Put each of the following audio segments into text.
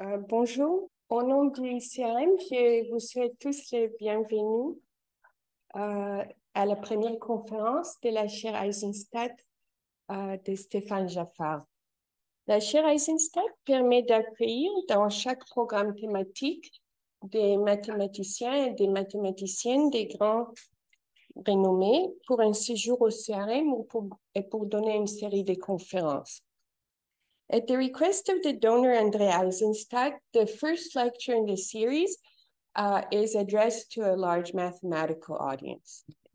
Euh, bonjour, au nom du ICRM, je vous souhaite tous les bienvenus euh, à la première conférence de la chaire Eisenstadt euh, de Stéphane Jaffard. La chaire Eisenstadt permet d'accueillir dans chaque programme thématique des mathématiciens et des mathématiciennes des grands renommés pour un séjour au CRM ou et pour donner une série de conférences. At the request of the donor Andre Eisenstadt, the first lecture in the series uh, is addressed to a large mathematical audience.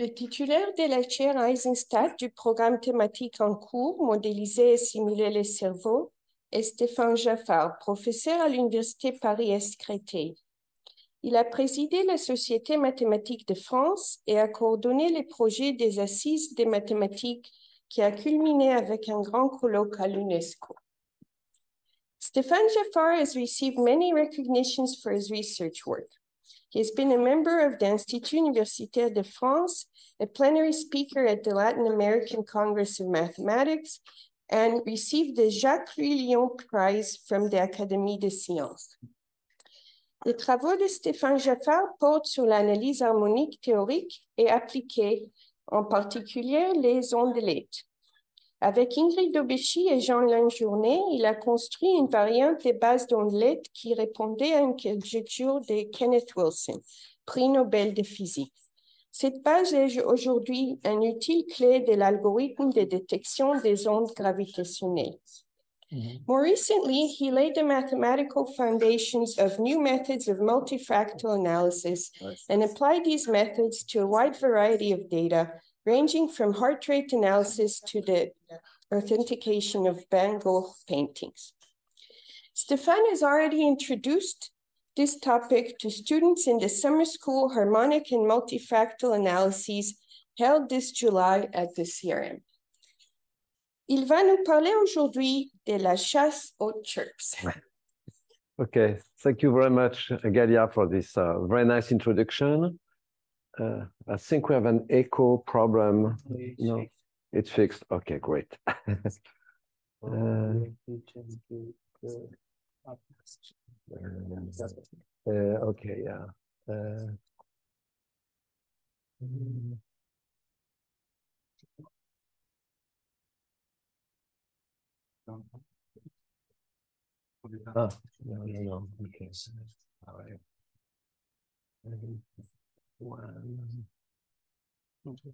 Le titulaire de la chaire Eisenstadt du programme thématique en cours, modéliser et simuler les cerveaux, est Stéphane Jaffard, professeur à l'Université Paris-Est-Créteil. Il a présidé la Société mathématique de France et a coordonné les projets des assises des mathématiques qui a culminé avec un grand colloque à l'UNESCO. Stéphane Jaffard has received many recognitions for his research work. He has been a member of the Institut Universitaire de France, a plenary speaker at the Latin American Congress of Mathematics, and received the Jacques Louis Lyon Prize from the Académie des Sciences. Les travaux de Stéphane Jaffard portent sur l'analyse harmonique théorique et appliquée en particulier les ondelettes. Avec Ingrid Dobeschi et Jean Lanjournet, il a construit une variante des bases d'ondelettes qui répondait à une conjecture de Kenneth Wilson, prix Nobel de physique. Cette base est aujourd'hui un utile clé de l'algorithme de détection des ondes gravitationnelles. Mm -hmm. More recently, he laid the mathematical foundations of new methods of multifractal analysis nice. and applied these methods to a wide variety of data, ranging from heart rate analysis to the authentication of Van Gogh paintings. Stéphane has already introduced this topic to students in the summer school harmonic and multifractal analyses held this July at the CRM. Il va nous parler aujourd'hui de la chasse aux chirps. Okay, thank you very much, Galia, for this uh, very nice introduction. Uh, I think we have an echo problem. No, it's fixed. Okay, great. uh, okay, yeah. Ah, no, no, no. Okay. All right. One. Okay.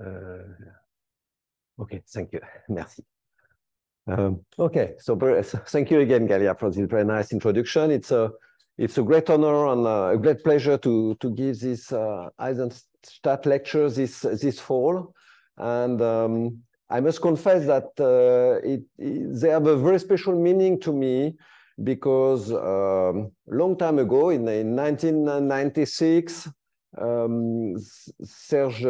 Uh, okay, thank you. Merci. Um, okay, so thank you again, Galia, for this very nice introduction. It's a it's a great honor and a great pleasure to to give this uh, Aisenstadt lecture this this fall, and um, I must confess that uh, it, it, they have a very special meaning to me because a um, long time ago, in, in 1996, um, Serge,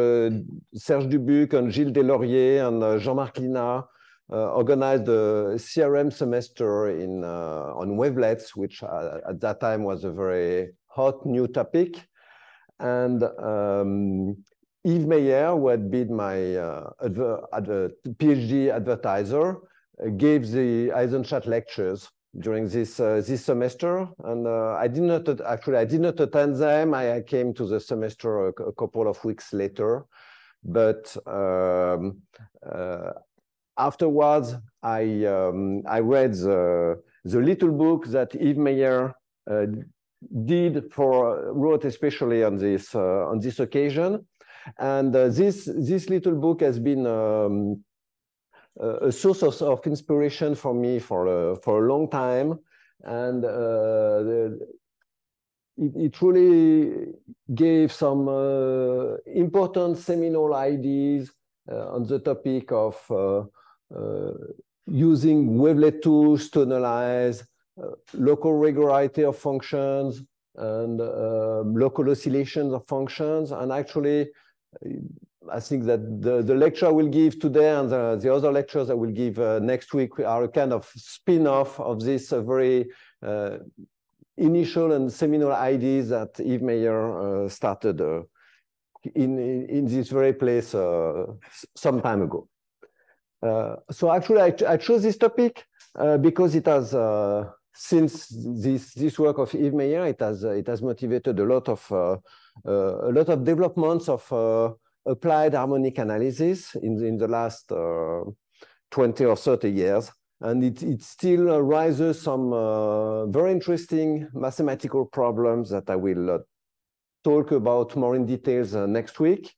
Serge Dubuc and Gilles Deslauriers and uh, Jean-Marc Lina uh, organized a CRM semester in uh, on wavelets, which uh, at that time was a very hot new topic. And um, Yves Meyer, who had been my uh, adver adver PhD advertiser, uh, gave the Aisenstadt lectures during this uh, this semester, and I did not actually I did not attend them. I, I came to the semester a, a, couple of weeks later, but um, afterwards, I um, I read the the little book that Yves Meyer uh, did for wrote especially on this uh, on this occasion, and uh, this this little book has been. Um, a source of, of, inspiration for me for a, for a long time, and uh, the, it, it, truly gave some uh, important seminal ideas uh, on the topic of uh, using wavelet tools to analyze uh, local regularity of functions and uh, local oscillations of functions. And actually, I think that the, the lecture I will give today and the, the other lectures I will give uh, next week are a kind of spin-off of this uh, very uh, initial and seminal ideas that Yves Meyer uh, started uh, in, in, this very place uh, some time ago. So actually, I, I, chose this topic because it has, since this, this work of Yves Meyer, it has, it has motivated a lot of, a lot of developments of applied harmonic analysis in, in the last uh, 20 or 30 years. And it, it still uh, raises some uh, very interesting mathematical problems that I will uh, talk about more in details uh, next week.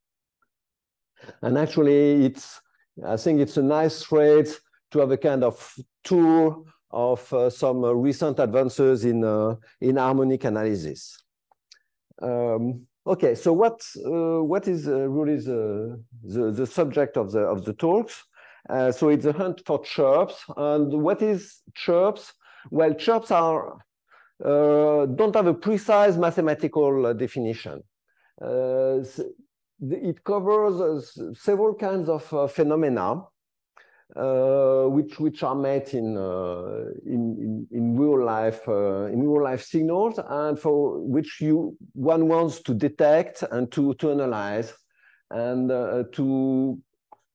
And actually, it's I think it's a nice thread to have a kind of tour of uh, some recent advances in, in harmonic analysis. Um, Okay, so what uh, what is uh, really the, the, the subject of the of the talks? Uh, so it's a hunt for chirps, and what is chirps? Well, chirps are uh, don't have a precise mathematical uh, definition. Uh, it covers several kinds of phenomena uh, which which are met in, uh, in, in, in real life uh, in real life signals and for which you one wants to detect and to to analyze and uh, to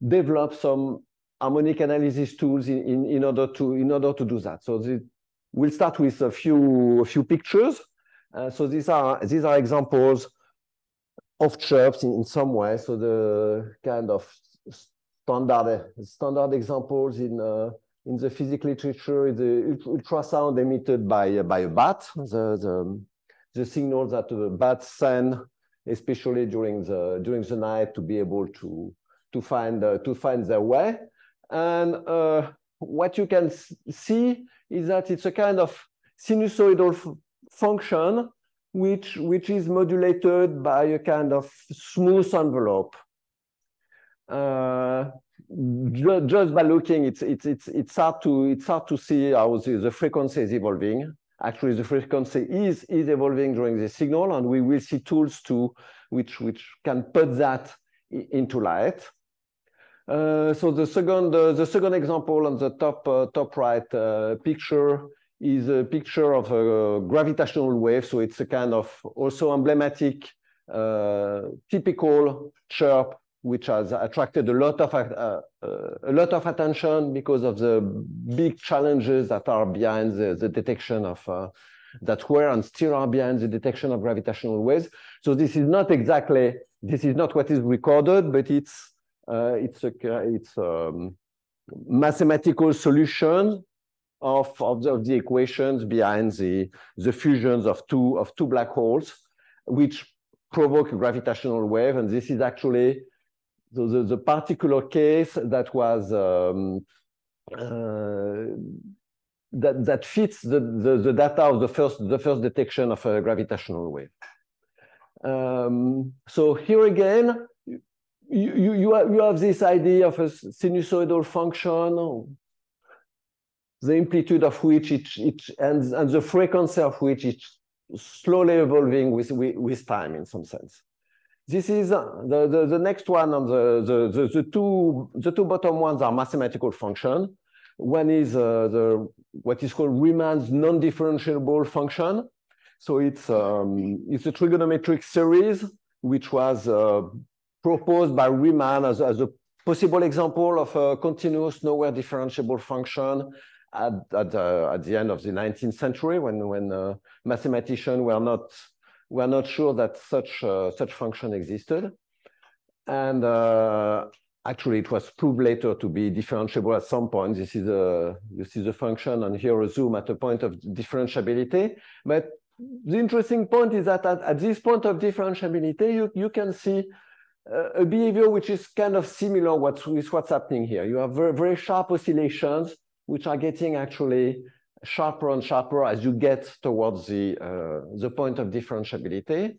develop some harmonic analysis tools in, in, in order to in order to do that. So the, we'll start with a few a few pictures. Uh, so these are these are examples of chirps in, in some way. So the kind of standard standard examples in uh, in the physics literature is the ultrasound emitted by by a bat, the the, the signals that the bats send, especially during the during the night, to be able to to find uh, to find their way. And uh, what you can see is that it's a kind of sinusoidal function which which is modulated by a kind of smooth envelope uh, just by looking, it's it's it's it's hard to it's hard to see how the, the frequency is evolving. Actually, the frequency is is evolving during the signal, and we will see tools to which which can put that into light. Uh, so the second uh, the second example on the top uh, top right uh, picture is a picture of a gravitational wave. So it's a kind of also emblematic, uh, typical chirp which has attracted a lot of uh, uh, a lot of attention because of the big challenges that are behind the, the detection of that were and still are behind the detection of gravitational waves. So this is not exactly this is not what is recorded, but it's uh, it's a it's a um, mathematical solution of of the, of the equations behind the the fusions of two of two black holes, which provoke a gravitational wave, and this is actually so the, the particular case that was um, uh, that that fits the, the, the data of the first the first detection of a gravitational wave. Um, so here again, you, you, you, have, you have this idea of a sinusoidal function, the amplitude of which it, it and, and the frequency of which it's slowly evolving with, with, with time in some sense. This is uh, the, the, the next one on the, the, the, the, two, the two bottom ones are mathematical function. One is uh, the what is called Riemann's non-differentiable function. So it's, um, it's a trigonometric series which was uh, proposed by Riemann as, as a possible example of a continuous nowhere differentiable function at, at, uh, at the end of the 19th century when, when uh, mathematicians were not we're not sure that such uh, such function existed. And uh, actually, it was proved later to be differentiable at some point. This is a this is a function, and here a zoom at a point of differentiability. But the interesting point is that at, at this point of differentiability, you, you can see uh, a behavior which is kind of similar what, with what's happening here. You have very, very sharp oscillations, which are getting actually sharper and sharper as you get towards the uh, the point of differentiability.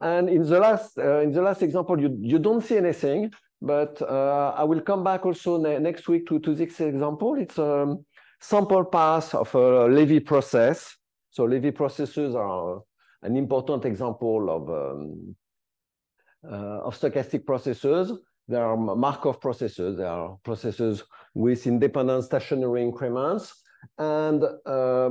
And in the last uh, in the last example, you you don't see anything, but uh, I will come back also ne next week to to this example. It's a sample pass of a Levy process. So Levy processes are an important example of um, uh, of stochastic processes. There are Markov processes. There are processes with independent stationary increments. And uh,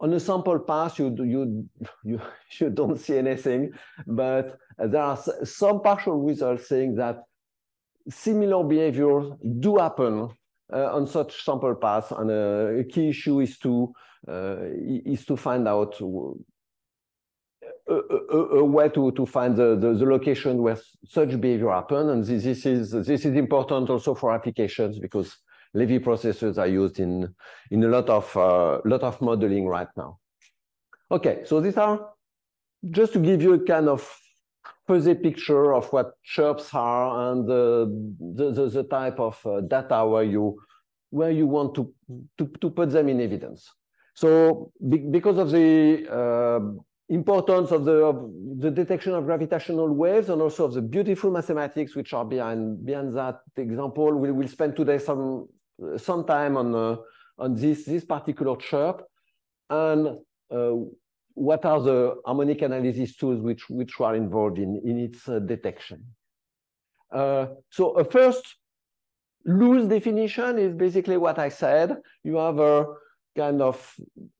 on a sample pass, you, you, you, you don't see anything, but there are some partial results saying that similar behaviors do happen uh, on such sample paths. And uh, a key issue is to, uh, is to find out a, a, a, way to, to find the, the, the, location where such behavior happen. And this, this, is, this is important also for applications because Levy processors are used in, in a lot of, uh, lot of modeling right now. Okay, so these are just to give you a kind of fuzzy picture of what chirps are and the, the, the, type of uh, data where you, where you want to, to, to put them in evidence. So be, because of the uh, importance of the, of the detection of gravitational waves and also of the beautiful mathematics which are behind, behind that example. We will spend today some, some time on, uh, on this, this particular chirp and uh, what are the harmonic analysis tools which, which are involved in, in its uh, detection. Uh, so a first loose definition is basically what I said. You have a kind of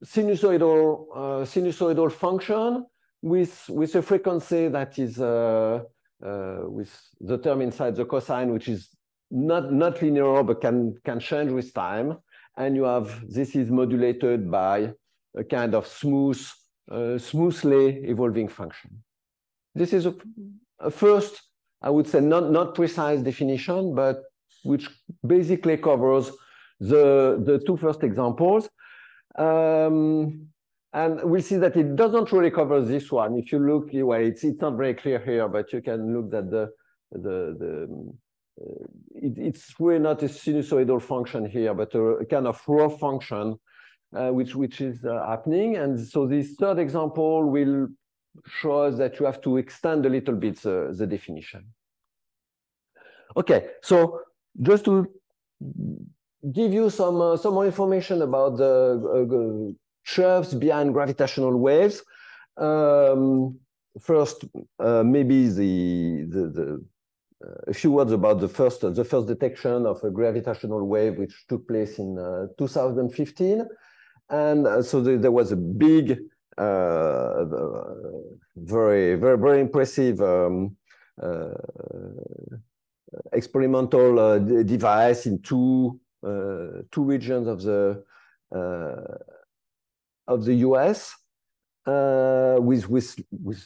sinusoidal uh, sinusoidal function with with a frequency that is uh, uh, with the term inside the cosine, which is not not linear but can can change with time. And you have this is modulated by a kind of smooth, uh, smoothly evolving function. This is a, a first, I would say, not not precise definition, but which basically covers the the two first examples. Um, and we'll see that it doesn't really cover this one. If you look, well, it's, it's not very clear here, but you can look at the, the, the it, it's really not a sinusoidal function here, but a, a kind of raw function, uh, which, which is uh, happening. And so this third example will show us that you have to extend a little bit the, the definition. Okay, so just to give you some uh, some more information about the uh, chirps behind gravitational waves. Um, first, uh, maybe the the, the a few words about the first the first detection of a gravitational wave which took place in 2015, and so the, there was a big, very very very impressive. Um, uh, experimental uh, device in two uh, two regions of the uh, of the US uh, with with with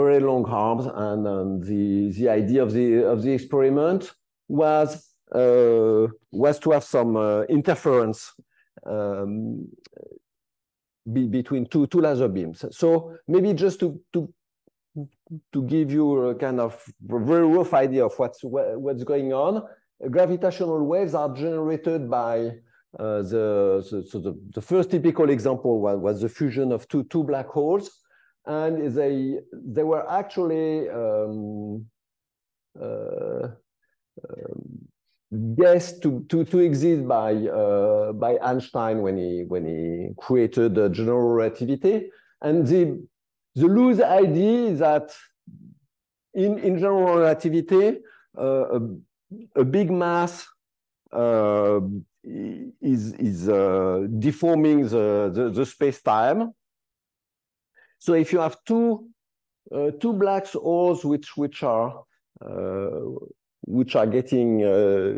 very long arms, and um, the the idea of the of the experiment was was to have some interference um, be, between two two laser beams. So maybe just to to to give you a kind of very rough idea of what's what's going on gravitational waves are generated by uh, the, the, so the, the, first typical example was, was, the fusion of two, two black holes. And they, they were actually um, uh, um, guessed to, to, to exist by, uh, by Einstein when he, when he created general relativity. And the, the loose idea is that in, in general relativity, uh, a big mass uh, is, is uh, deforming the, the, the space-time. So if you have two, uh, two black holes which, which, are, uh, which are getting uh,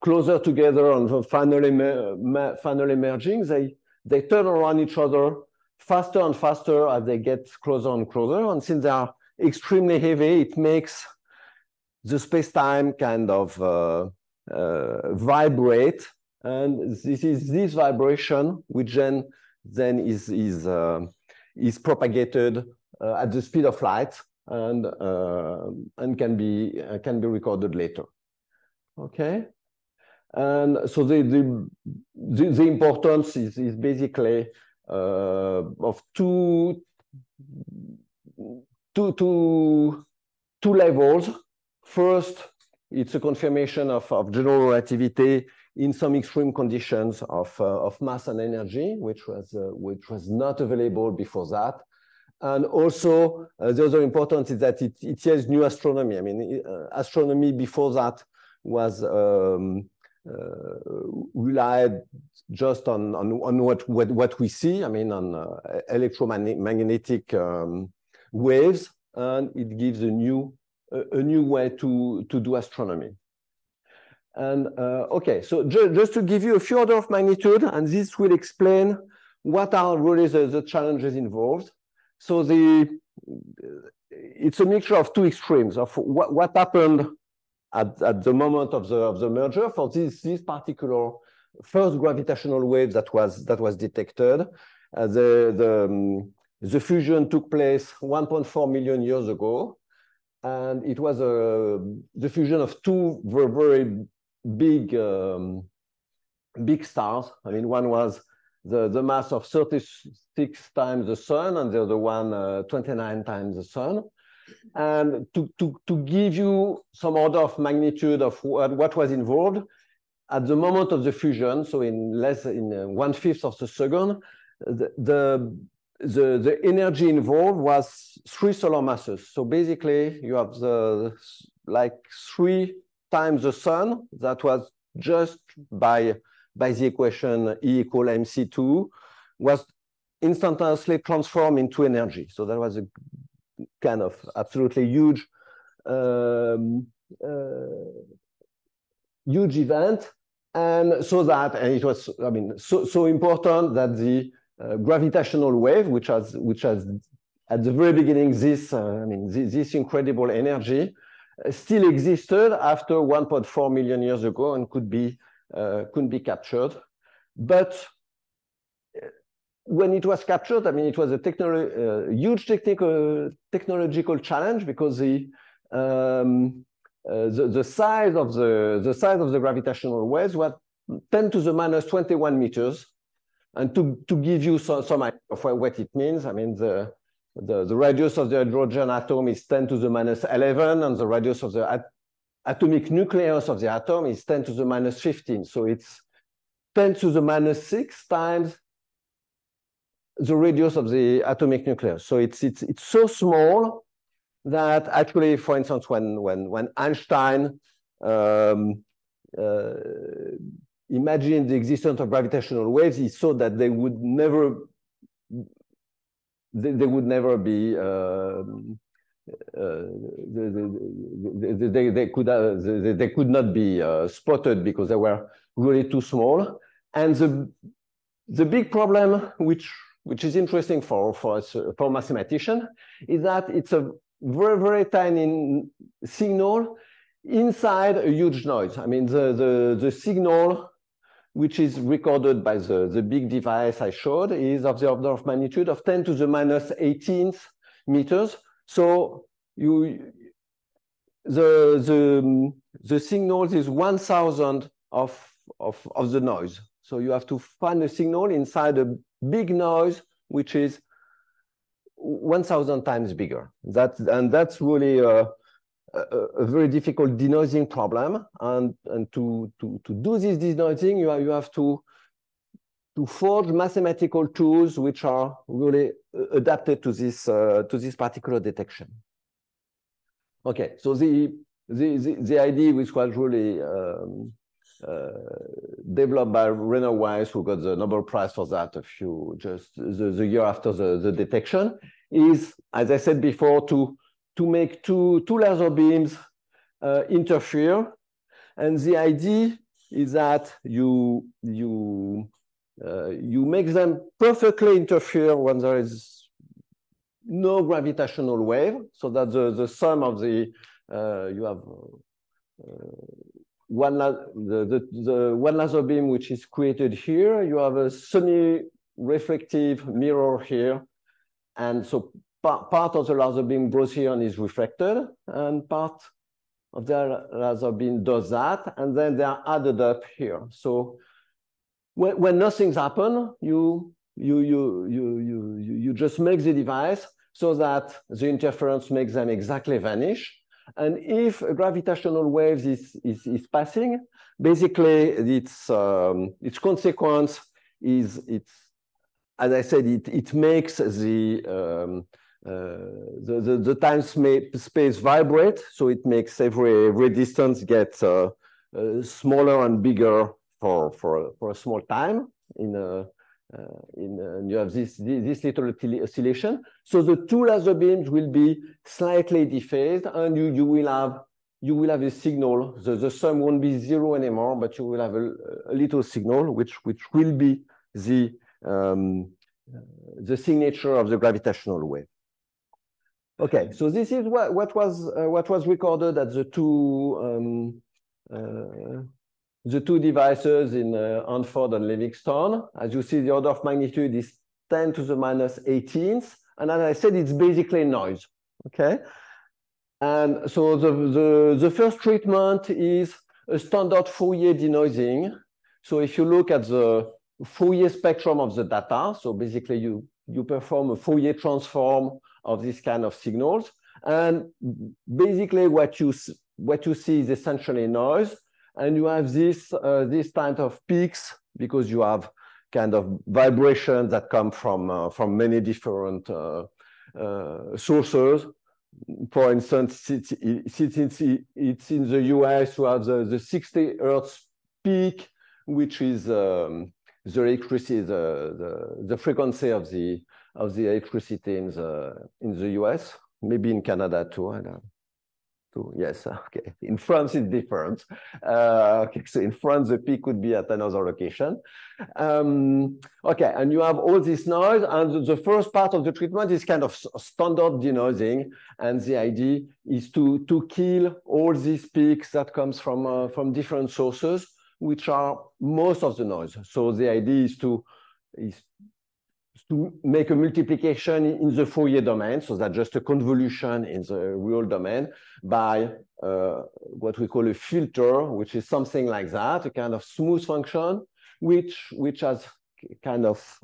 closer together and finally, finally merging, they, they turn around each other faster and faster as they get closer and closer. And since they are extremely heavy, it makes the space-time kind of uh, vibrate, and this is this vibration which then then is is uh, is propagated uh, at the speed of light and uh, and can be uh, can be recorded later. Okay, and so the the the, the importance is is basically uh, of two two two two levels. First, it's a confirmation of, of general relativity in some extreme conditions of, uh, of mass and energy, which was, uh, which was not available before that. And also, uh, the other important is that it, it new astronomy. I mean, uh, astronomy before that was um, uh, relied just on, on, on what, what, what we see, I mean, on uh, electromagnetic um, waves, and it gives a new, a, new way to, to do astronomy. And uh, okay, so ju just to give you a few order of magnitude, and this will explain what are really the, the challenges involved. So the it's a mixture of two extremes of what, what happened at, at the moment of the of the merger for this this particular first gravitational wave that was that was detected. Uh, the the um, the fusion took place 1.4 million years ago, and it was a the fusion of two very very big um, big stars. I mean, one was the, the mass of 36 times the sun, and the other one uh, 29 times the sun. And to, to, to give you some order of magnitude of what, what was involved, at the moment of the fusion, so in less in uh, one fifth of the second, the, the the the energy involved was three solar masses. So basically, you have the like three times the sun that was just by by the equation E equal mc2 was instantaneously transformed into energy. So that was a kind of absolutely huge, um, uh, huge event. And so that, and it was, I mean, so, so important that the uh, gravitational wave, which has, which has at the very beginning, this, uh, I mean, this, this incredible energy uh, still existed after 1.4 million years ago and could be uh, couldn't be captured. But uh, when it was captured, I mean, it was a technolo huge technical technological challenge because the um, the, the size of the the size of the gravitational waves was 10 to the minus 21 meters. And to, to give you some, some idea of what it means, I mean, the, the, the radius of the hydrogen atom is 10 to the minus 11, and the radius of the atomic nucleus of the atom is 10 to the minus 15. So it's 10 to the minus 6 times the radius of the atomic nucleus. So it's, it's, it's so small that actually, for instance, when, when, when Einstein um, uh, imagined the existence of gravitational waves, he saw that they would never they, they would never be uh, uh, they, they, they, could uh, they, they, could not be uh, spotted because they were really too small. And the the big problem, which which is interesting for for for mathematician, is that it's a very very tiny signal inside a huge noise. I mean, the the the signal which is recorded by the, the big device I showed, is of the order of magnitude of 10 to the minus 18th meters. So you the the the signal is one thousand of of of the noise. So you have to find a signal inside a big noise, which is one thousand times bigger. That and that's really a, a, very difficult denoising problem. And and to to to do this denoising, you you have to to forge mathematical tools which are really uh, adapted to this uh, to this particular detection. Okay, so the the the, the idea which was really um, uh, developed by Rainer Weiss, who got the Nobel Prize for that a few just the, the year after the, the detection, is as I said before to to make two two laser beams uh, interfere, and the idea is that you you uh, you make them perfectly interfere when there is no gravitational wave, so that the, the sum of the, uh, you have uh, one, the, the, the one laser beam which is created here, you have a semi-reflective mirror here, and so part, of the laser beam goes here and is reflected, and part of the laser beam does that, and then they are added up here. So when, when nothing's happened, you, you, you, you, you, you just make the device so that the interference makes them exactly vanish. And if a gravitational wave is, is, is passing, basically its, um, its consequence is its as I said, it, it makes the, um, the, the, the, time space vibrate. So it makes every, every distance get uh, uh, smaller and bigger for, for, for a small time in a, uh, in, uh, you have this, this, little oscillation. So the two laser beams will be slightly dephased and you, you will have you will have a signal. The, the sum won't be zero anymore, but you will have a, a little signal, which, which will be the, um, the signature of the gravitational wave. Okay, so this is what, what, was, uh, what was recorded at the two, um, uh, the two devices in uh, and Livingston. As you see, the order of magnitude is 10 to the minus 18th. And as I said, it's basically noise, okay? And so the, the, the first treatment is a standard Fourier denoising. So if you look at the Fourier spectrum of the data, so basically you, you perform a Fourier transform of this kind of signals. And basically what you, what you see is essentially noise. And you have this, uh, this kind of peaks because you have kind of vibrations that come from, uh, from many different uh, uh sources for instance, since it's, it's in the US, you have the, the 60 hertz peak, which is um, the electricity, the, the, the frequency of the of the electricity in the in the US, maybe in Canada too. I don't to yes okay. In france it's different. Uh, okay so in france the peak could be at another location. Um, okay and you have all this noise and the first part of the treatment is kind of standard denoising and the idea is to to kill all these peaks that comes from uh, from different sources which are most of the noise. So the idea is to is to make a multiplication in the Fourier domain, so that's just a convolution in the real domain by uh, what we call a filter, which is something like that, a kind of smooth function, which, which has kind of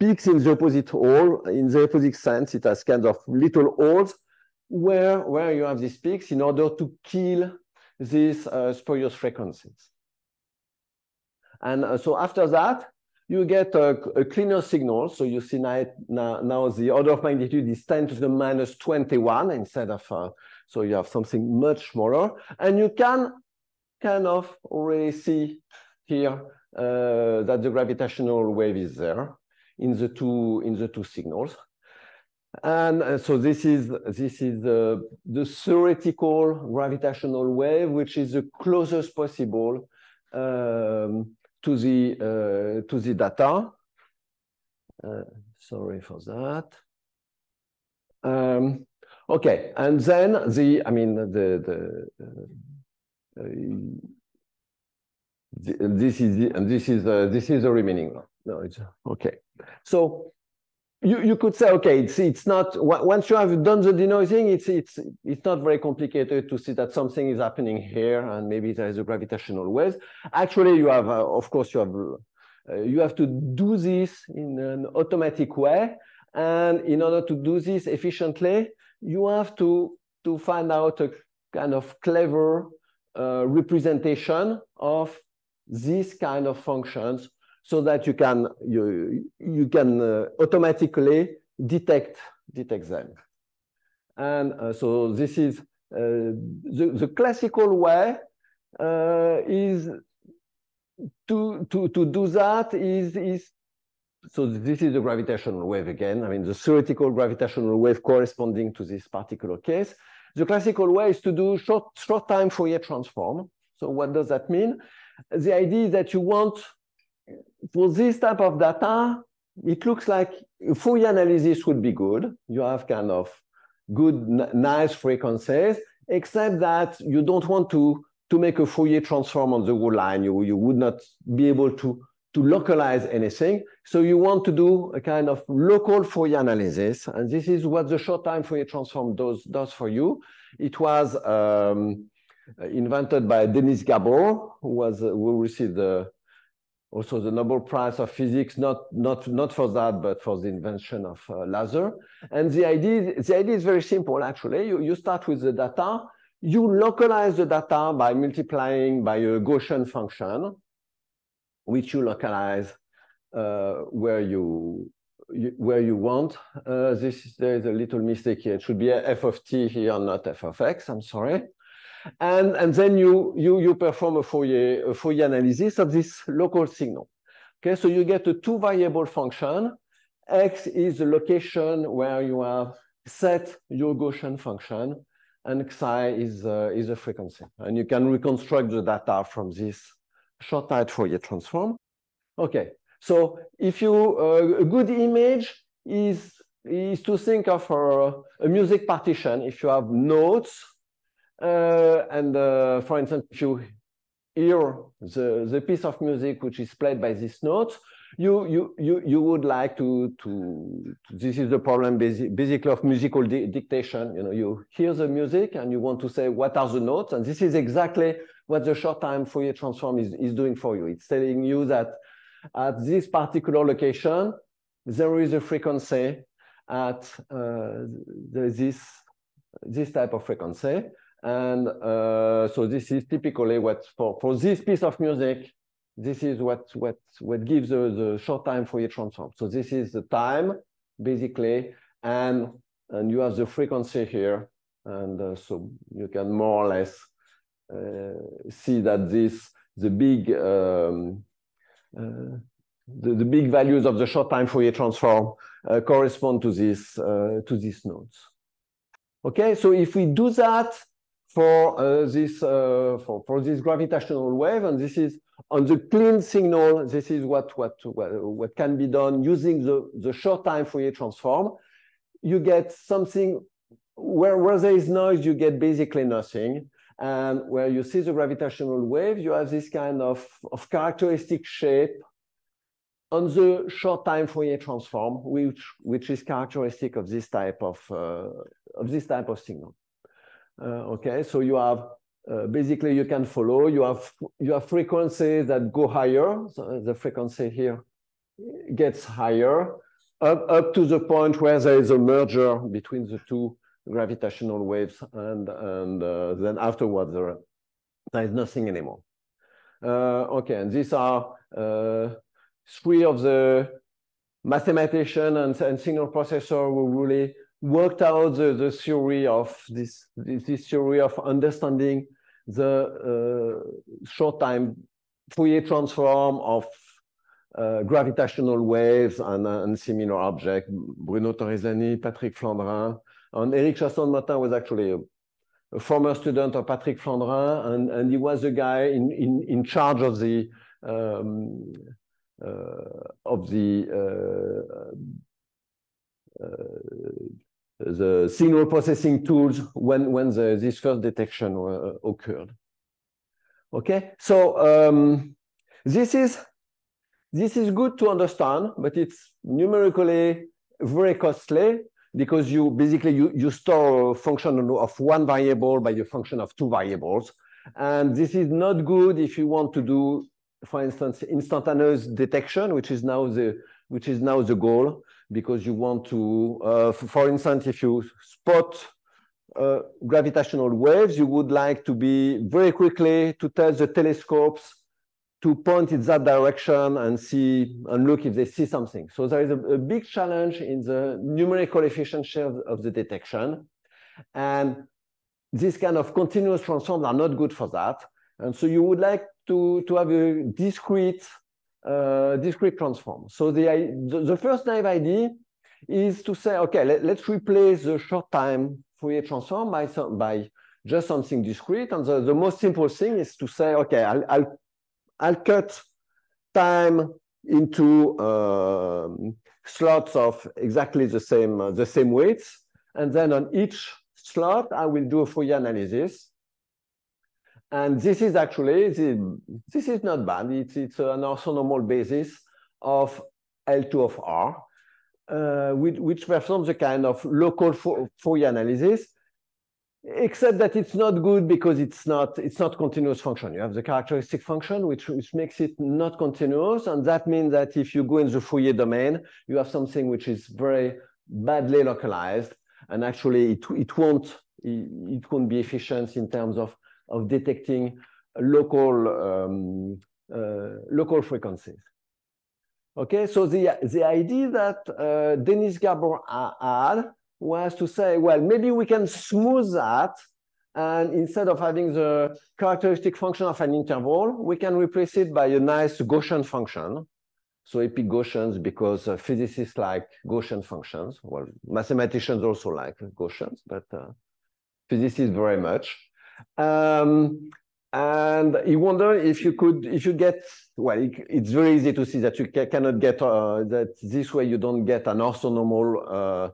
peaks in the opposite hole. In the opposite sense, it has kind of little holes where, where you have these peaks in order to kill these uh, spurious frequencies. And uh, so after that, you get a, a, cleaner signal. So you see now, now, the order of magnitude is 10 to the minus 21 instead of, uh, so you have something much smaller. And you can kind of already see here uh, that the gravitational wave is there in the two, in the two signals. And uh, so this is, this is the, the theoretical gravitational wave, which is the closest possible um, to the uh, to the data. Uh, sorry for that. Um, okay, and then the I mean the the. Uh, this is the, and this is this is the remaining one. No, it's okay. So you, you could say, okay, it's, it's not, once you have done the denoising, it's, it's, it's not very complicated to see that something is happening here and maybe there is a gravitational wave. Actually, you have, uh, of course, you have, uh, you have to do this in an automatic way. And in order to do this efficiently, you have to, to find out a kind of clever uh, representation of these kind of functions so that you can you you can uh, automatically detect detect them. And uh, so this is uh, the the classical way uh, is to to to do that is is so this is the gravitational wave again. I mean the theoretical gravitational wave corresponding to this particular case. The classical way is to do short short time Fourier transform. So what does that mean? The idea is that you want for this type of data, it looks like Fourier analysis would be good. You have kind of good, nice frequencies, except that you don't want to, to make a Fourier transform on the whole line. You, you would not be able to, to localize anything. So you want to do a kind of local Fourier analysis. And this is what the short time Fourier transform does, does for you. It was um, invented by Denis Gabor, who was who received the also the Nobel Prize of Physics, not, not, not for that, but for the invention of uh, laser. And the idea, the idea is very simple, actually. You, you start with the data, you localize the data by multiplying by a Gaussian function, which you localize uh, where you, you, where you want. Uh, this there is a little mistake here. It should be f of t here, not f of x. I'm sorry. And and then you you you perform a Fourier a Fourier analysis of this local signal. Okay, so you get a two variable function. X is the location where you have set your Gaussian function, and psi is uh, is a frequency. And you can reconstruct the data from this short-time Fourier transform. Okay, so if you uh, a good image is is to think of a, a music partition. If you have notes, uh, and uh, for instance, if you hear the the piece of music which is played by these notes, you you you you would like to to, to this is the problem basic, basically of musical di dictation. You know, you hear the music and you want to say what are the notes, and this is exactly what the short time Fourier transform is, is doing for you. It's telling you that at this particular location, there is a frequency at uh, this, this type of frequency. And uh, so this is typically what, for, for this piece of music, this is what, what, what gives the, the short time Fourier transform. So this is the time, basically, and, and you have the frequency here. And uh, so you can more or less uh, see that this, the big, um, uh, the, the big values of the short time Fourier transform uh, correspond to this uh, to these nodes. Okay, so if we do that for uh, this uh, for, for this gravitational wave, and this is on the clean signal, this is what what what can be done using the the short time Fourier transform. You get something where where there is noise, you get basically nothing. And where you see the gravitational wave, you have this kind of, of characteristic shape on the short time Fourier transform, which which is characteristic of this type of uh, of this type of signal. Uh, okay, so you have uh, basically you can follow. You have you have frequencies that go higher. So the frequency here gets higher up up to the point where there is a merger between the two gravitational waves, and and uh, then afterwards there, there is nothing anymore. Uh, okay, and these are uh, three of the mathematician and, and signal processor who really worked out the, the theory of this, this, theory of understanding the uh, short time Fourier transform of uh, gravitational waves and, and similar objects. Bruno Torresani, Patrick Flandrin, and Eric Chassande-Mottin was actually a, a, former student of Patrick Flandrin, and, and he was the guy in, in, in charge of the um, uh, of the uh, uh, the signal processing tools when when the, this first detection occurred. Okay, so um, this is this is good to understand, but it's numerically very costly because you basically you, you store a function of one variable by a function of two variables. And this is not good if you want to do for instance, instantaneous detection, which is now the which is now the goal, because you want to, uh, for instance, if you spot uh, gravitational waves, you would like to be very quickly to tell the telescopes to point in that direction and see and look if they see something. So there is a, a big challenge in the numerical efficiency of, of the detection. And these kind of continuous transforms are not good for that. And so you would like to, to have a discrete, uh, discrete transform. So the, the, first naive idea is to say, okay, let, us replace the short time Fourier transform by, by just something discrete. And the, the most simple thing is to say, okay, I'll, I'll, I'll cut time into uh, slots of exactly the same, uh, the same weights. And then on each slot, I will do a Fourier analysis and this is actually, this is not bad. It's, it's an orthonormal basis of L2 of R, uh, which, which, performs a kind of local Fourier analysis, except that it's not good because it's not, it's not continuous function. You have the characteristic function, which, which makes it not continuous. And that means that if you go in the Fourier domain, you have something which is very badly localized. And actually, it, it, won't, it, it won't be efficient in terms of of detecting local um, uh, local frequencies. Okay, so the, the idea that uh, Denis Gabor had was to say, well, maybe we can smooth that. And instead of having the characteristic function of an interval, we can replace it by a nice Gaussian function. So epic Gaussians because uh, physicists like Gaussian functions. Well, mathematicians also like Gaussians, but uh, physicists very much. Um, and you wonder if you could, if you get, well, it, it's very easy to see that you ca cannot get, uh, that this way you don't get an orthonormal uh,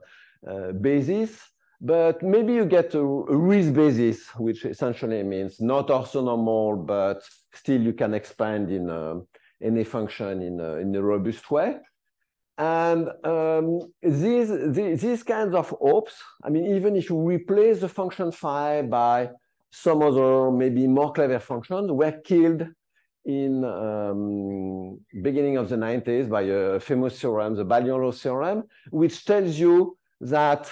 uh, basis, but maybe you get a, a Riesz basis, which essentially means not orthonormal, but still you can expand in uh, any function in a, in a robust way. And um, these, these, these kinds of hopes, I mean, even if you replace the function phi by some other maybe more clever functions were killed in um, beginning of the 90s by a famous theorem, the Balian-Low theorem, which tells you that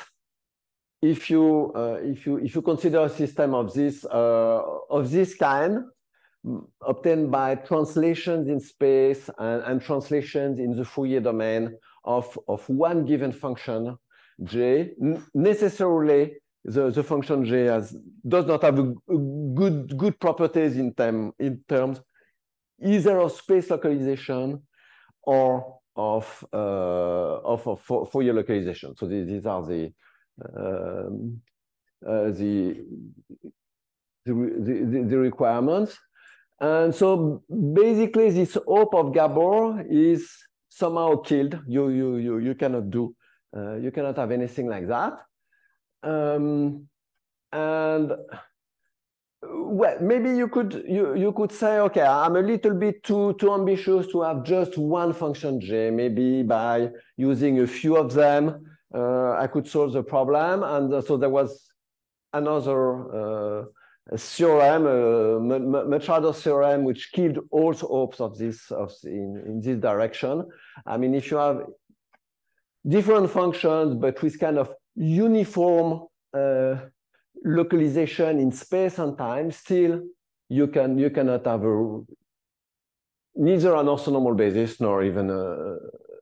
if you uh, if you if you consider a system of this uh, of this kind obtained by translations in space and, and translations in the Fourier domain of of one given function j necessarily the, the function j has, does not have a, a good, good properties in, term, in terms either of space localization or of, uh, of, of Fourier localization. So these, these are the, um, uh, the, the, the, the, requirements. And so basically this hope of Gabor is somehow killed. You, you, you, you cannot do, uh, you cannot have anything like that. Um, and well, maybe you could you you could say, okay, I'm a little bit too too ambitious to have just one function j. Maybe by using a few of them, uh, I could solve the problem. And uh, so there was another uh, theorem, uh, Machado theorem, which killed all hopes of this of in in this direction. I mean, if you have different functions, but with kind of uniform uh, localization in space and time, still you can you cannot have a neither an orthonormal basis nor even a,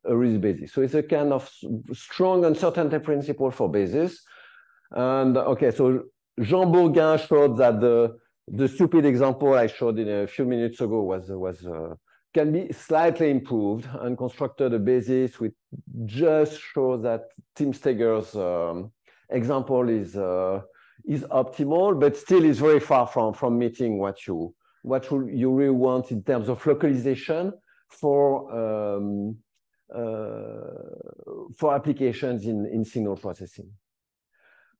a basis. So it's a kind of strong uncertainty principle for basis. And okay, so Jean Bourgain showed that the the stupid example I showed in a few minutes ago was was uh, can be slightly improved and constructed a basis which just shows that Tim Steger's um, example is uh, is optimal, but still is very far from from meeting what you what you really want in terms of localization for um, uh, for applications in in signal processing.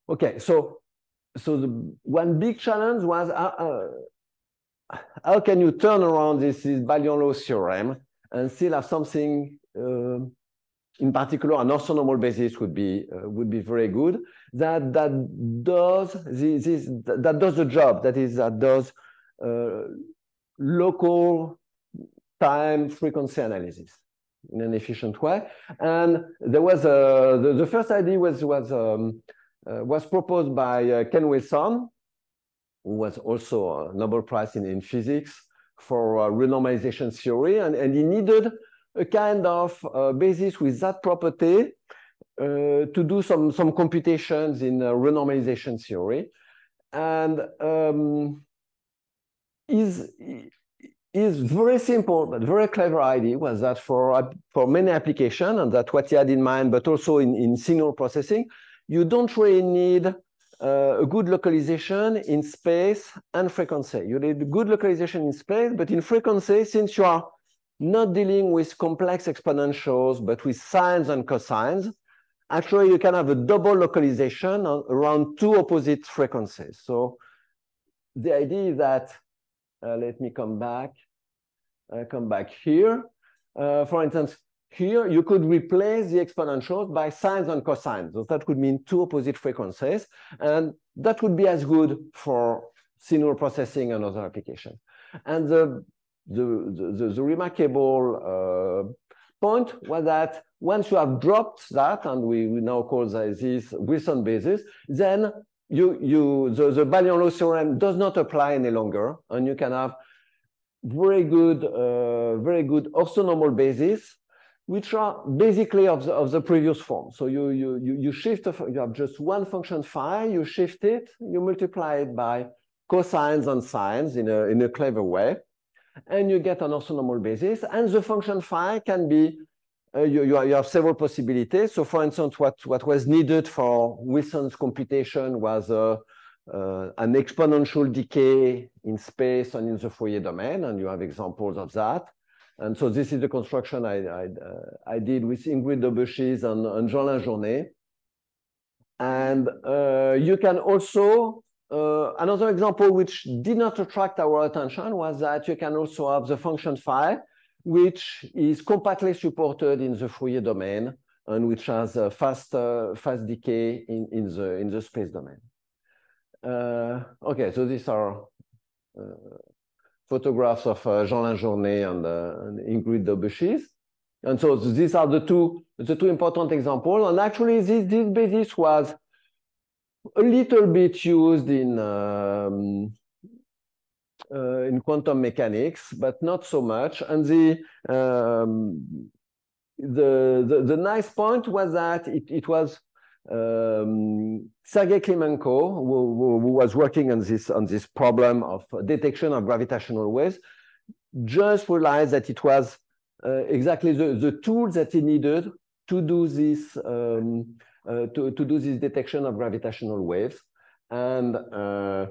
Okay, so so the one big challenge was uh, uh how can you turn around this, this Balian-Low theorem and still have something, uh, in particular, an orthonormal basis would be uh, would be very good. That that does this, this that does the job. That is that does uh, local time frequency analysis in an efficient way. And there was a the, the first idea was was um, uh, was proposed by uh, Ken Wilson who was also a Nobel Prize in, in physics for uh, renormalization theory. And, and he needed a kind of uh, basis with that property uh, to do some, some computations in uh, renormalization theory. And um, his, his very simple but very clever idea was that for, for many applications, and that's what he had in mind, but also in, in signal processing, you don't really need uh, a good localization in space and frequency. You need good localization in space, but in frequency, since you are not dealing with complex exponentials, but with sines and cosines, actually you can have a double localization around two opposite frequencies. So the idea is that, uh, let me come back, uh, come back here. Uh, for instance, here, you could replace the exponentials by sines and cosines. So that would mean two opposite frequencies. And that would be as good for signal processing and other applications. And the, the, the, the remarkable uh, point was that once you have dropped that, and we, we now call this Wilson basis, then you, you, the, the Balian-Low theorem does not apply any longer, and you can have very good, uh, very good orthonormal basis which are basically of the, of the previous form. So you, you, you, you shift, you have just one function phi, you shift it, you multiply it by cosines and sines in a, in a clever way, and you get an orthonormal basis. And the function phi can be, uh, you, you, you, have several possibilities. So for instance, what, what was needed for Wilson's computation was uh, uh, an exponential decay in space and in the Fourier domain, and you have examples of that. And so this is the construction I, I, uh, I did with Ingrid Daubechies and, and Jean-Lin Journé. And uh, you can also, uh, another example which did not attract our attention was that you can also have the function phi, which is compactly supported in the Fourier domain and which has a fast, uh, fast decay in, in, the, in the space domain. Uh, okay, so these are uh, photographs of uh, Jean-Lin Journé and, uh, and Ingrid Daubechies. And so these are the two, the two important examples. And actually, this, this basis was a little bit used in, um, uh, in quantum mechanics, but not so much. And the, um, the, the, the, nice point was that it, it was um, Sergei Klimenko, who, who, was working on this on this problem of detection of gravitational waves, just realized that it was uh, exactly the, the tool that he needed to do this um, uh, to, to do this detection of gravitational waves, and uh,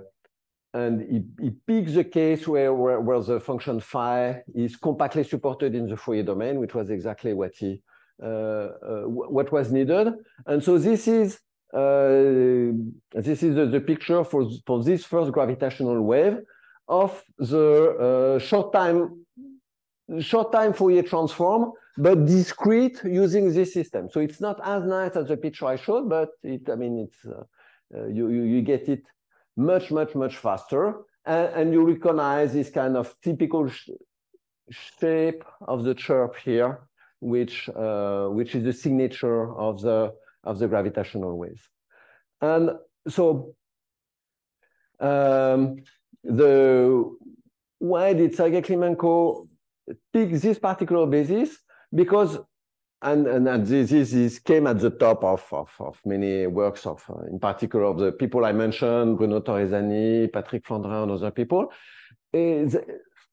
and he, he picks the case where, where, where the function phi is compactly supported in the Fourier domain, which was exactly what he what was needed. And so this is uh, this is the, the, picture for, for this first gravitational wave of the short time short time Fourier transform, but discrete using this system. So it's not as nice as the picture I showed, but it, I mean, it's uh, uh, you, you, you get it much, much, much faster, and, and you recognize this kind of typical sh shape of the chirp here, which uh, which is the signature of the of the gravitational waves. And so um, the why did Sergei Klimenko pick this particular basis? Because and, and, and this, this, came at the top of, of, of many works of, uh, in particular of the people I mentioned, Bruno Torresani, Patrick Flandrin, and other people. Is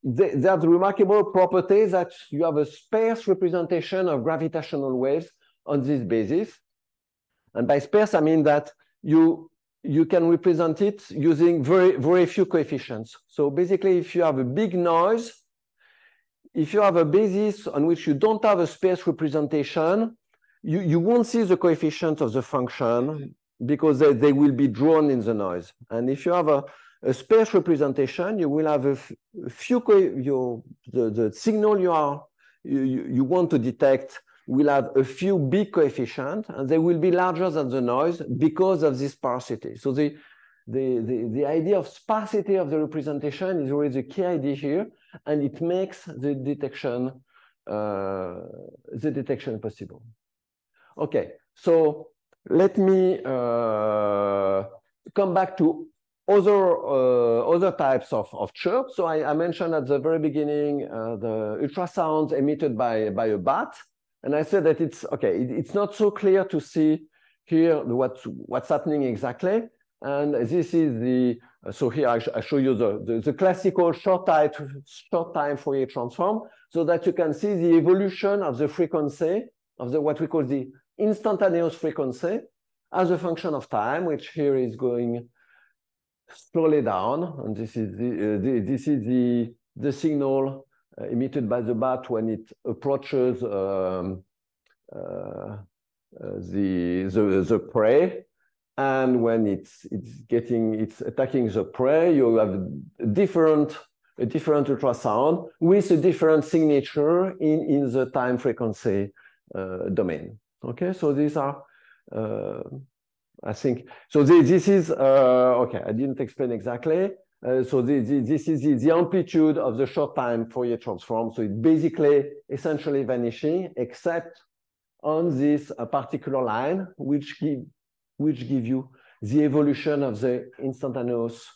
they, have the remarkable property that you have a sparse representation of gravitational waves on this basis. And by sparse, I mean that you, you can represent it using very, very few coefficients. So basically, if you have a big noise, if you have a basis on which you don't have a sparse representation, you, you won't see the coefficients of the function because they, they will be drawn in the noise. And if you have a, a sparse representation, you will have a, few, your, the, the signal you are, you, you want to detect will have a few big coefficients and they will be larger than the noise because of this sparsity. So the, the, the, the idea of sparsity of the representation is really the key idea here, and it makes the detection uh, the detection possible. Okay, so let me uh, come back to other uh, other types of, of chirp. So I, I mentioned at the very beginning uh, the ultrasounds emitted by, by a bat. And I said that it's okay, it, it's not so clear to see here what, what's happening exactly. And this is the, so here I, sh I, show you the, the, the, classical short time, short time Fourier transform so that you can see the evolution of the frequency of the what we call the instantaneous frequency as a function of time, which here is going slowly down, and this is the, uh, the this is the the signal uh, emitted by the bat when it approaches um, uh, uh the, the the prey, and when it's it's getting it's attacking the prey, you have a different a different ultrasound with a different signature in in the time frequency uh, domain. Okay, so these are uh, I think so. this is uh, okay. I didn't explain exactly. Uh, so the, the, this is the, the, amplitude of the short time Fourier transform. So it's basically essentially vanishing, except on this uh, particular line, which give which give you the evolution of the instantaneous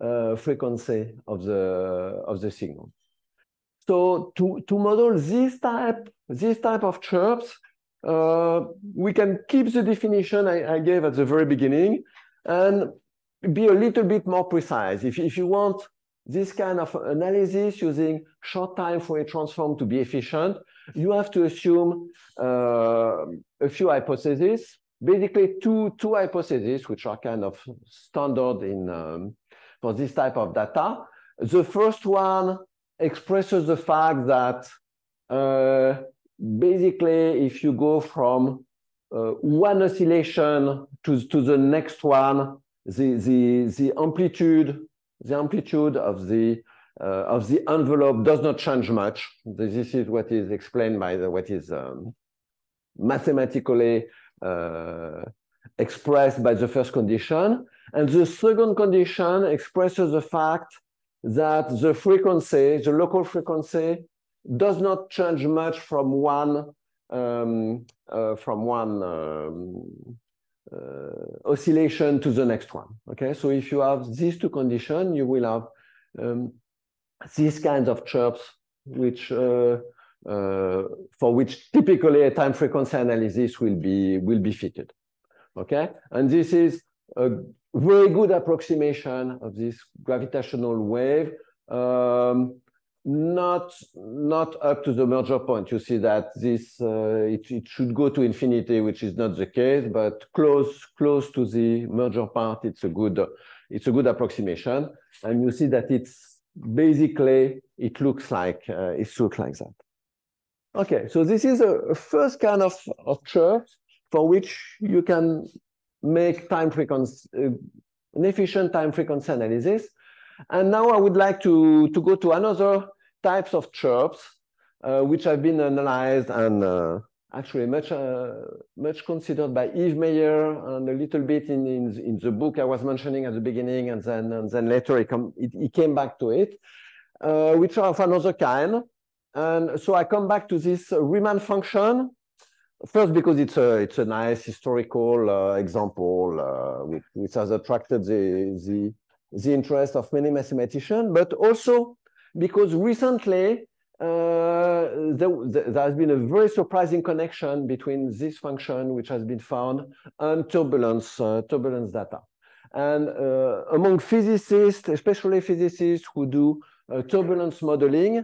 uh, frequency of the of the signal. So to, to model this type, this type of chirps, we can keep the definition I, I, gave at the very beginning and be a little bit more precise. If, if you want this kind of analysis using short time Fourier transform to be efficient, you have to assume uh, a few hypotheses, basically two, two hypotheses, which are kind of standard in um, for this type of data. The first one expresses the fact that uh, basically if you go from uh, one oscillation to, to the next one, the, the, the amplitude the amplitude of the uh, of the envelope does not change much. This is what is explained by the, what is um, mathematically uh, expressed by the first condition. And the second condition expresses the fact that the frequency, the local frequency, does not change much from one um, uh, from one um, uh, oscillation to the next one. Okay, so if you have these two conditions, you will have um, these kinds of chirps, which uh, uh, for which typically a time frequency analysis will be will be fitted. Okay, and this is a very good approximation of this gravitational wave. Um, not not up to the merger point. You see that this uh, it, it should go to infinity, which is not the case, but close close to the merger part, it's a good it's a good approximation, and you see that it's basically it looks like uh, it looks like that. Okay, so this is a first kind of of chart for which you can make time frequency uh, an efficient time frequency analysis. And now I would like to, to go to another types of chirps, uh, which have been analyzed and uh, actually much uh, much considered by Yves Meyer and a little bit in, in, in the book I was mentioning at the beginning, and then and then later he, come, it, he came back to it, uh, which are of another kind. And so I come back to this Riemann function, first because it's a it's a nice historical uh, example uh, which, which, has attracted the, the the interest of many mathematicians, but also because recently uh, there, there, has been a very surprising connection between this function, which has been found, and turbulence, uh, turbulence data. And uh, among physicists, especially physicists who do uh, turbulence modeling, uh,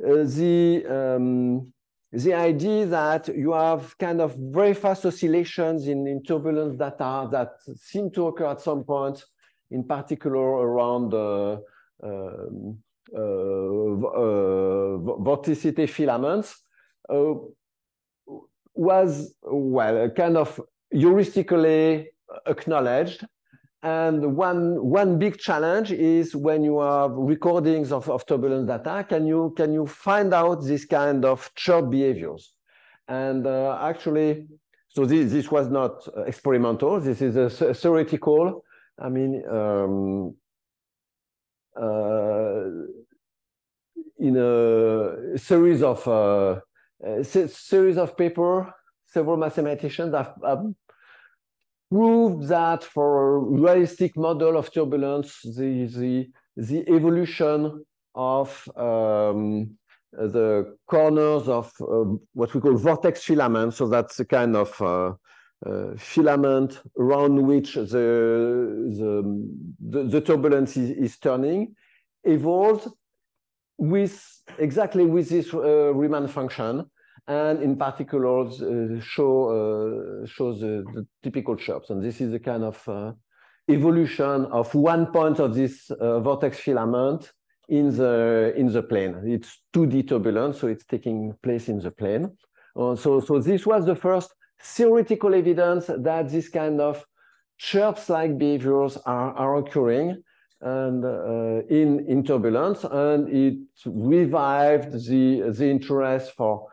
the um, the idea that you have kind of very fast oscillations in, in turbulence data that seem to occur at some point, in particular around uh, uh, uh, vorticity filaments was, well, kind of heuristically acknowledged. And one, one big challenge is when you have recordings of, of turbulence data, can you, can you find out this kind of chirp behaviors? And uh, actually, so this, this was not experimental, this is a, theoretical. I mean, um, uh, in a series of uh, series of paper, several mathematicians have, have, proved that for a realistic model of turbulence, the the the evolution of um, the corners of uh, what we call vortex filaments. So that's a kind of uh, filament around which the the, the, the turbulence is, is turning evolved with exactly with this uh, Riemann function, and in particular uh, show uh, shows the, the, typical shapes. And this is a kind of uh, evolution of one point of this uh, vortex filament in the in the plane. It's 2D turbulence, so it's taking place in the plane. So so this was the first theoretical evidence that this kind of chirps-like behaviors are, are occurring and uh, in, in turbulence, and it revived the, the interest for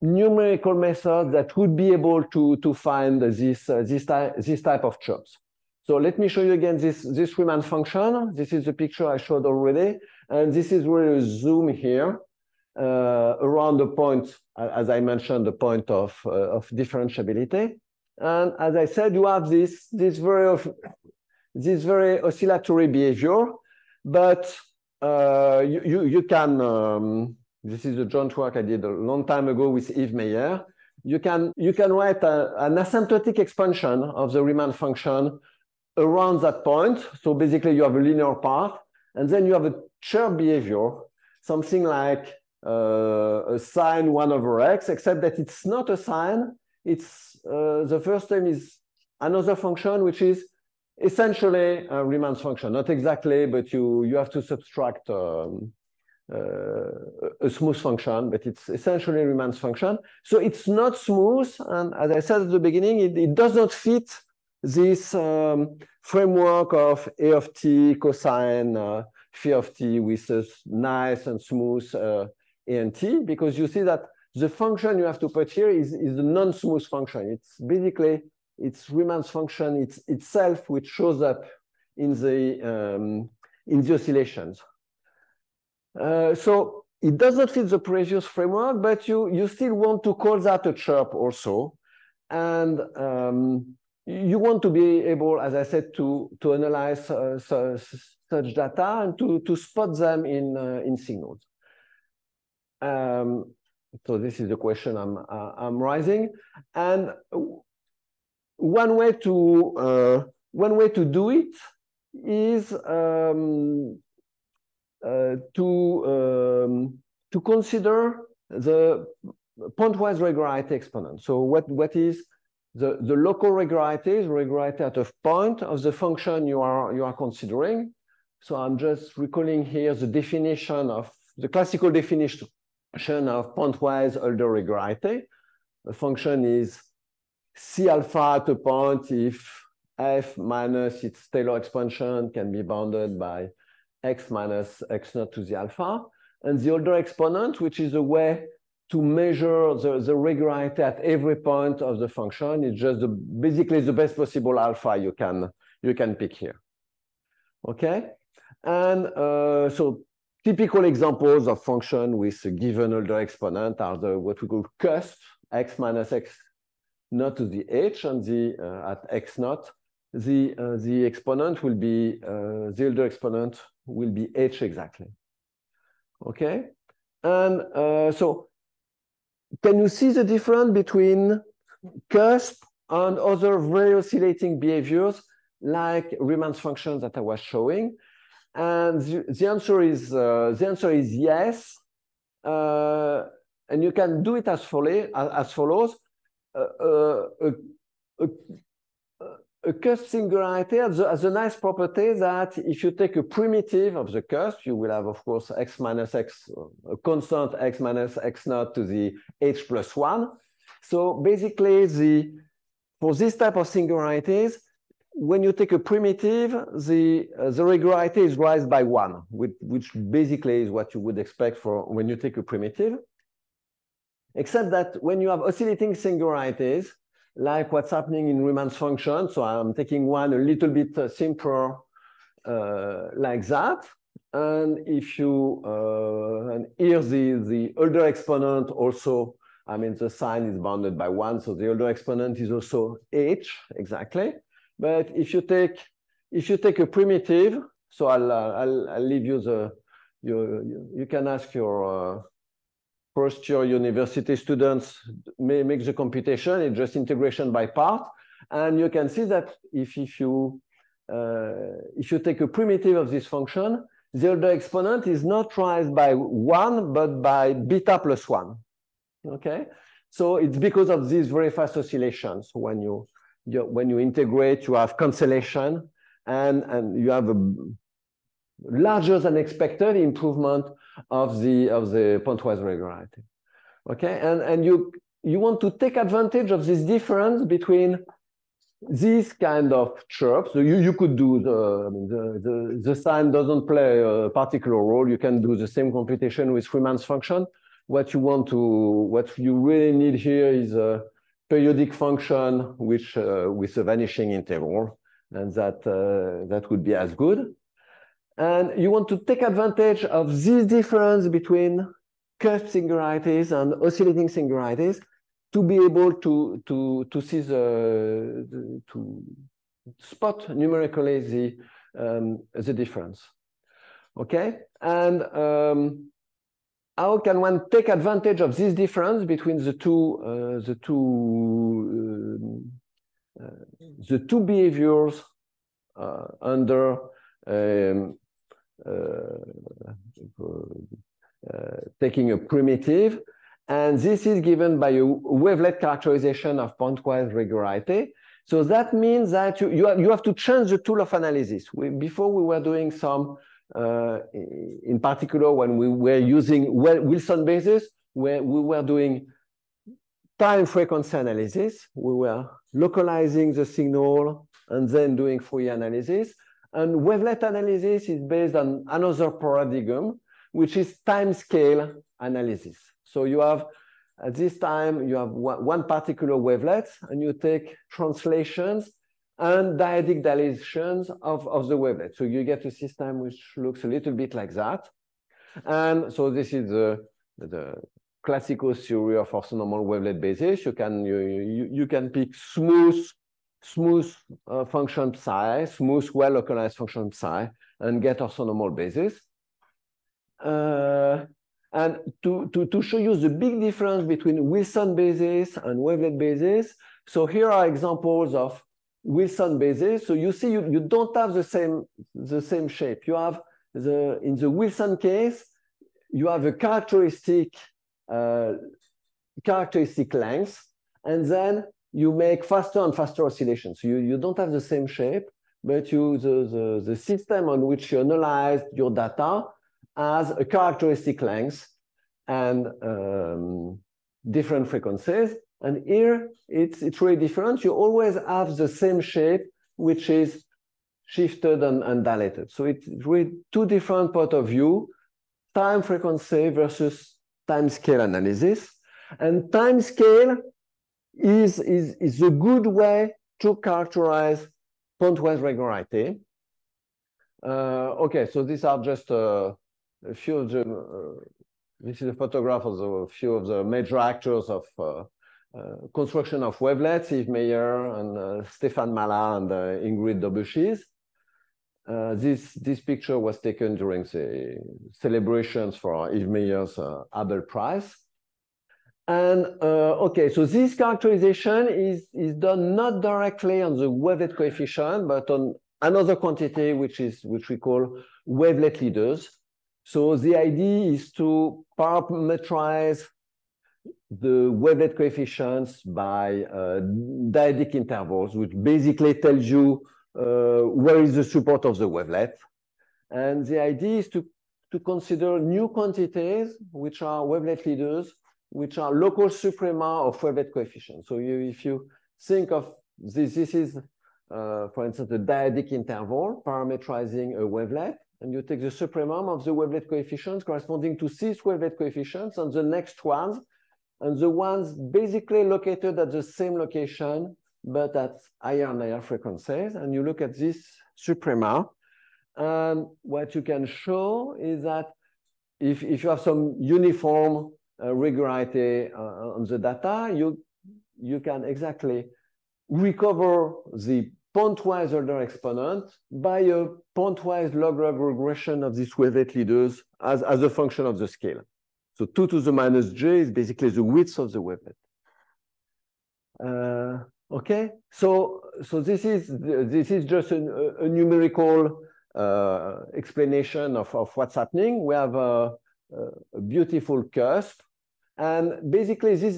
numerical methods that would be able to, to find this, uh, this, ty this type of chirps. So let me show you again this, this Riemann function. This is the picture I showed already. And this is where you zoom here around the point, as I mentioned, the point of, uh, of differentiability. And as I said, you have this, this very this very oscillatory behavior, but uh, you, you, you can, um, this is a joint work I did a long time ago with Yves Meyer. You can, you can write a, an asymptotic expansion of the Riemann function around that point. So basically you have a linear path and then you have a chirp behavior, something like uh, a sine one over x, except that it's not a sine. It's uh, the first term is another function, which is essentially a Riemann's function. Not exactly, but you, you have to subtract um, uh, a smooth function, but it's essentially Riemann's function. So it's not smooth. And as I said at the beginning, it, it does not fit this um, framework of A of t cosine uh, phi of t with a nice and smooth uh, and t, because you see that the function you have to put here is, is a non-smooth function. It's basically, it's Riemann's function it's itself which shows up in the, um, in the oscillations. Uh, so it does not fit the previous framework, but you, you still want to call that a chirp also. And um, you want to be able, as I said, to, to analyze uh, such data and to, to spot them in, uh, in signals. Um, so this is the question I'm, uh, I'm raising. And one way to, uh, one way to do it is um, uh, to, um, to consider the pointwise regularity exponent. So what, what is the, the local regularity is regularity at a point of the function you are, you are considering. So I'm just recalling here the definition of the classical definition of pointwise Hölder regularity. The function is C alpha at a point if f minus its Taylor expansion can be bounded by x minus x naught to the alpha. And the Hölder exponent, which is a way to measure the, the regularity at every point of the function. It's just the, basically the best possible alpha you can, you can pick here. Okay? And uh, so typical examples of function with a given Hölder exponent are the what we call cusp, x minus x naught to the h, and the uh, at x naught, the, uh, the exponent will be, uh, the Hölder exponent will be h exactly. Okay? And uh, so can you see the difference between cusp and other very oscillating behaviors like Riemann's function that I was showing? And the, the answer is uh, the answer is yes. Uh, and you can do it as, follow, as follows. Uh, a, a, a cusp singularity has a, has a, nice property that if you take a primitive of the cusp, you will have, of course, x minus x, a constant x minus x naught to the h plus one. So basically, the for this type of singularities, when you take a primitive, the, uh, the regularity is raised by one, which, which basically is what you would expect for when you take a primitive. Except that when you have oscillating singularities, like what's happening in Riemann's function. So I'm taking one a little bit uh, simpler uh, like that. And if you, uh, and here the, the Hölder exponent also, I mean, the sign is bounded by one. So the Hölder exponent is also h exactly. But if you take, if you take a primitive, so I'll, uh, I'll, I'll leave you the, you, you, can ask your, uh, first year university students may make the computation, it's just integration by part. And you can see that if, if, you, uh, if you take a primitive of this function, the Hölder exponent is not raised by one, but by beta plus one, okay? So it's because of these very fast oscillations. When you, you when you integrate, you have cancellation and, and you have a larger than expected improvement of the of the pointwise regularity. Okay, and and you you want to take advantage of this difference between these kind of chirps. So you, you could do the, the, the, the sign doesn't play a particular role. You can do the same computation with Riemann's function. What you want to, what you really need here is a periodic function which uh, with a vanishing interval, and that uh, that would be as good. And you want to take advantage of this difference between cusp singularities and oscillating singularities to be able to, to, to see the, the to spot numerically the, um, the difference. Okay, and um, how can one take advantage of this difference between the two uh, the two uh, uh, the two behaviors uh, under um, uh, uh, taking a primitive and this is given by a wavelet characterization of pointwise regularity. So that means that you, you, have, you have to change the tool of analysis. We, before we were doing some, uh, in particular when we were using Wilson basis, where we were doing time frequency analysis. We were localizing the signal and then doing Fourier analysis. And wavelet analysis is based on another paradigm, which is time scale analysis. So you have, at this time, you have one particular wavelet, and you take translations and dyadic dilations of, of the wavelet. So you get a system which looks a little bit like that. And so this is the, the classical theory of orthonormal wavelet basis. You can, you, you, you can pick smooth, smooth uh, function psi, smooth, well-localized function psi, and get orthonormal basis. Uh, and to, to, to show you the big difference between Wilson basis and wavelet basis, so here are examples of Wilson basis. So you see, you, you don't have the same, the same shape. You have the, in the Wilson case, you have a characteristic, uh, characteristic length, and then you make faster and faster oscillations. So you, you don't have the same shape, but you, the, the, the system on which you analyze your data has a characteristic length and um, different frequencies. And here it's, it's really different. You always have the same shape, which is shifted and, and dilated. So it's really two different point of view, time frequency versus time scale analysis. And time scale is, is, is a good way to characterize pointwise regularity. Uh, okay, so these are just uh, a few of the, uh, this is a photograph of a few of the major actors of uh, construction of wavelets, Yves Meyer and uh, Stéphane Mallat and Ingrid Daubechies. this, this picture was taken during the celebrations for Yves Meyer's Abel Prize. And uh, okay, so this characterization is, is done not directly on the wavelet coefficient, but on another quantity, which is which we call wavelet leaders. So the idea is to parameterize the wavelet coefficients by uh, dyadic intervals, which basically tells you uh, where is the support of the wavelet. And the idea is to, to consider new quantities, which are wavelet leaders, which are local suprema of wavelet coefficients. So you, if you think of this, this is, uh, for instance, a dyadic interval parametrizing a wavelet and you take the supremum of the wavelet coefficients corresponding to six wavelet coefficients and the next ones, and the ones basically located at the same location, but at higher and higher frequencies. And you look at this suprema, and what you can show is that if, if you have some uniform uh, regularity uh, on the data, you, you can exactly recover the pointwise Hölder exponent by a pointwise log-log regression of these wavelet leaders as, as a function of the scale. So 2 to the minus j is basically the width of the wavelet. Uh, okay, so so this is this is just a, a numerical uh, explanation of, of what's happening. We have a, a beautiful cusp and basically, this,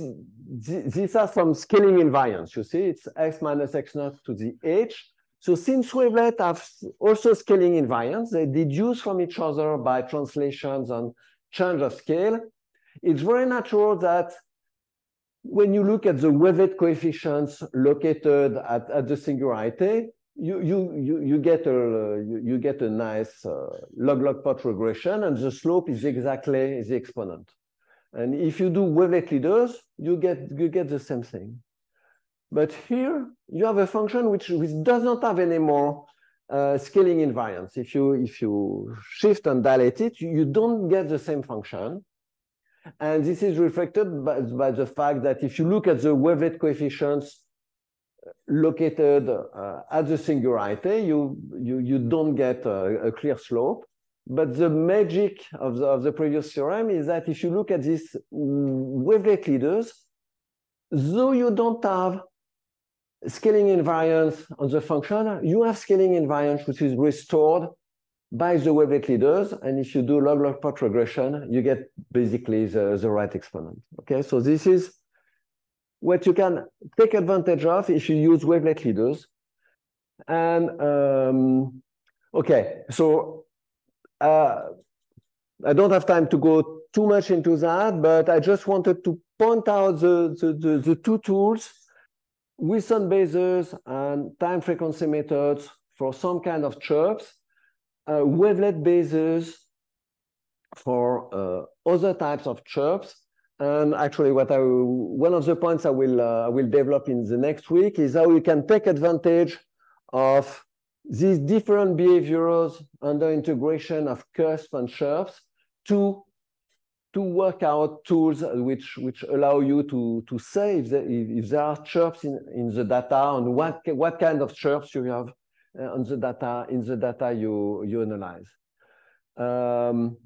these are some scaling invariants. You see, it's x minus x naught to the h. So since wavelets have also scaling invariants, they deduce from each other by translations and change of scale. It's very natural that when you look at the wavelet coefficients located at, at the singularity, you, you, you, you, get a, you, you get a nice uh, log-log plot regression, and the slope is exactly the exponent. And if you do wavelet leaders, you get, you get the same thing. But here, you have a function which, which does not have any more uh, scaling invariance. If you, if you shift and dilate it, you, don't get the same function. And this is reflected by, by the fact that if you look at the wavelet coefficients located uh, at the singularity, you, you, you don't get a, a clear slope. but the magic of the, of the previous theorem is that if you look at these wavelet leaders, though you don't have scaling invariance on the function, you have scaling invariance which is restored by the wavelet leaders. And if you do log-log plot regression, you get basically the, the right exponent. Okay, so this is what you can take advantage of if you use wavelet leaders. And um, okay, so uh, I don't have time to go too much into that, but I just wanted to point out the, the, the, the two tools, Wilson basers and time frequency methods for some kind of chirps, uh, wavelet basers for uh, other types of chirps. And actually, what I one of the points I will uh, I will develop in the next week is how you can take advantage of these different behaviors under integration of cusp and chirps to to work out tools which which allow you to to say if, the, if there are chirps in in the data and what what kind of chirps you have uh, on the data in the data you you analyze. Um,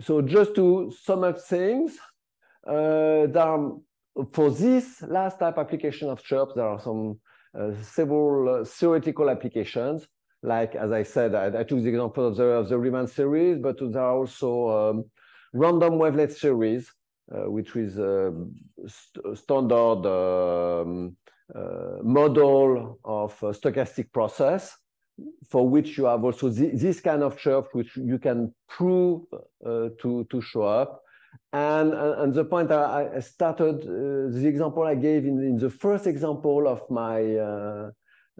so just to sum up things, uh, there are, for this last type application of chirps, there are some uh, several uh, theoretical applications. Like, as I said, I, I, took the example of the, of the Riemann series, but there are also um, random wavelet series, uh, which is a st standard um, uh, model of stochastic process for which you have also th this kind of chirp, which you can prove uh, to, to show up. And, uh, and the point I, I started, uh, the example I gave in, in, the first example of my, uh,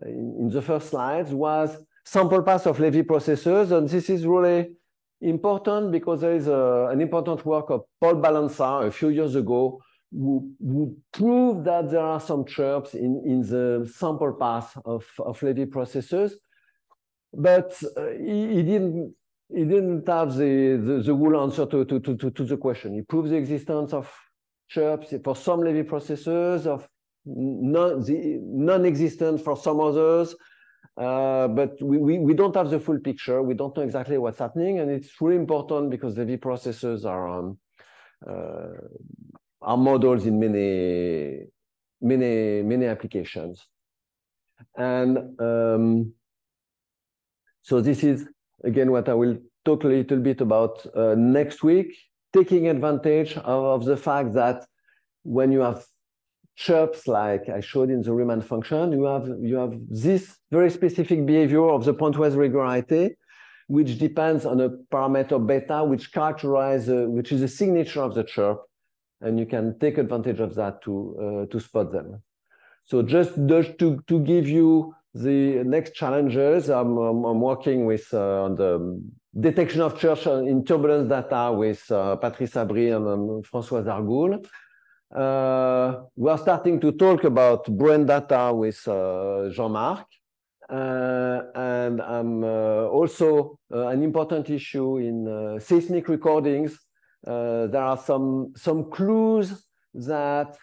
in, in, the first slides was sample pass of Levy processors. And this is really important because there is a, an important work of Paul Balança a few years ago who, who proved that there are some chirps in, in the sample path of, of Levy processors. But uh, he, he didn't he didn't have the, the, the whole answer to, to, to, to, the question. He proved the existence of chirps for some Levy processors, of non, the non-existent for some others. Uh, but we, we, we don't have the full picture. We don't know exactly what's happening. And it's really important because Levy processors are, um, uh, are models in many, many, many applications. And um, so this is again, what I will talk a little bit about uh, next week, taking advantage of, of, the fact that when you have chirps like I showed in the Riemann function, you have, you have this very specific behavior of the pointwise regularity, which depends on a parameter beta, which characterizes, uh, which is a signature of the chirp, and you can take advantage of that to, uh, to spot them. So just, to, to give you the next challenges, I'm, I'm, I'm working with uh, on the detection of chirps in turbulence data with uh, Patrice Abry and um, Françoise Argoul. Uh, we are starting to talk about Bruen data with uh, Jean-Marc. Uh, and I'm also an important issue in seismic recordings. there are some, some clues that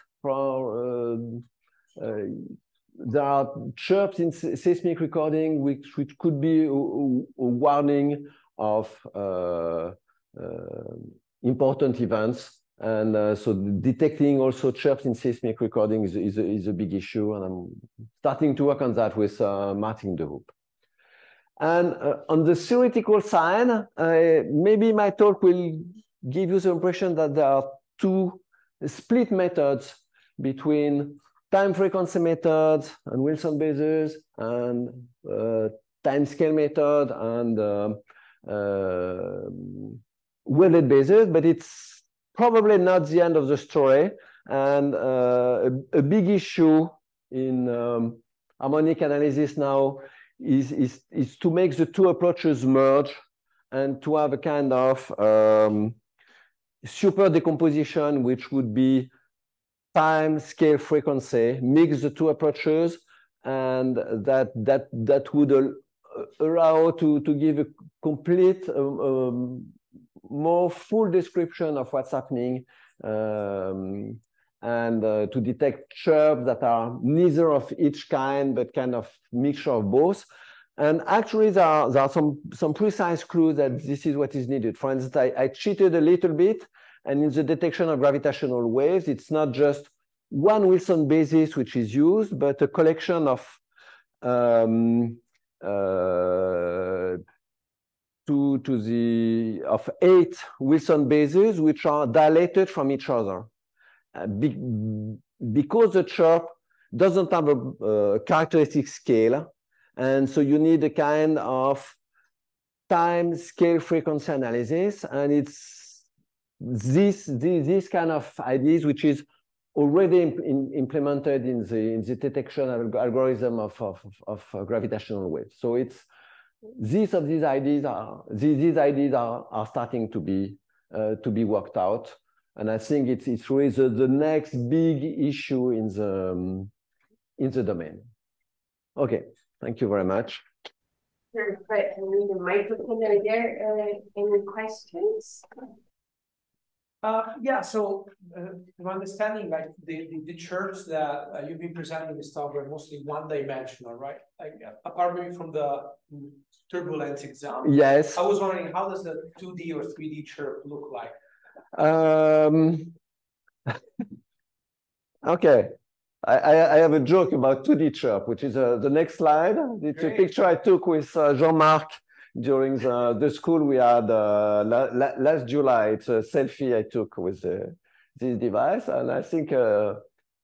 there are chirps in seismic recording which, which could be a, a warning of uh, uh, important events. And uh, so detecting also chirps in seismic recording is, is, a, is a big issue. And I'm starting to work on that with uh, Martin de Hoop. And uh, on the theoretical side, uh, maybe my talk will give you the impression that there are two split methods between time frequency methods and Wilson basers and uh, time scale method and uh, uh, wavelet basers, but it's probably not the end of the story. And uh, a, a, big issue in um, harmonic analysis now is, is, is to make the two approaches merge and to have a kind of um, super decomposition, which would be time, scale, frequency, mix the two approaches, and that that that would allow to to give a complete, um, um, more full description of what's happening, um, and uh, to detect chirps that are neither of each kind, but kind of mixture of both. And actually, there are, there are some, some precise clues that this is what is needed. For instance, I, I cheated a little bit, and in the detection of gravitational waves, it's not just one Wilson basis which is used, but a collection of um, uh, to, to the of eight Wilson bases which are dilated from each other. Uh, be, because the chirp doesn't have a, a characteristic scale, and so you need a kind of time scale frequency analysis, and it's this, this, this kind of ideas which is already implemented in the in the detection algorithm of, of, of, of gravitational waves. So it's these of these ideas are these, these ideas are, are starting to be uh, to be worked out. And I think it's it's really the, the next big issue in the um, in the domain. Okay, thank you very much. Perfect. I need a microphone. Are there uh, any questions? Uh, yeah, so uh, I'm understanding like the, the, the chirps that uh, you've been presenting this talk were mostly one dimensional, right? Like apart maybe from the turbulence example. Yes. I was wondering how does the 2D or 3D chirp look like? Um, okay. I, I, have a joke about 2D chirp, which is uh, the next slide. It's Great. a picture I took with uh, Jean-Marc during the, the school we had uh, la, la, last July. It's a selfie I took with uh, this device, and I think uh,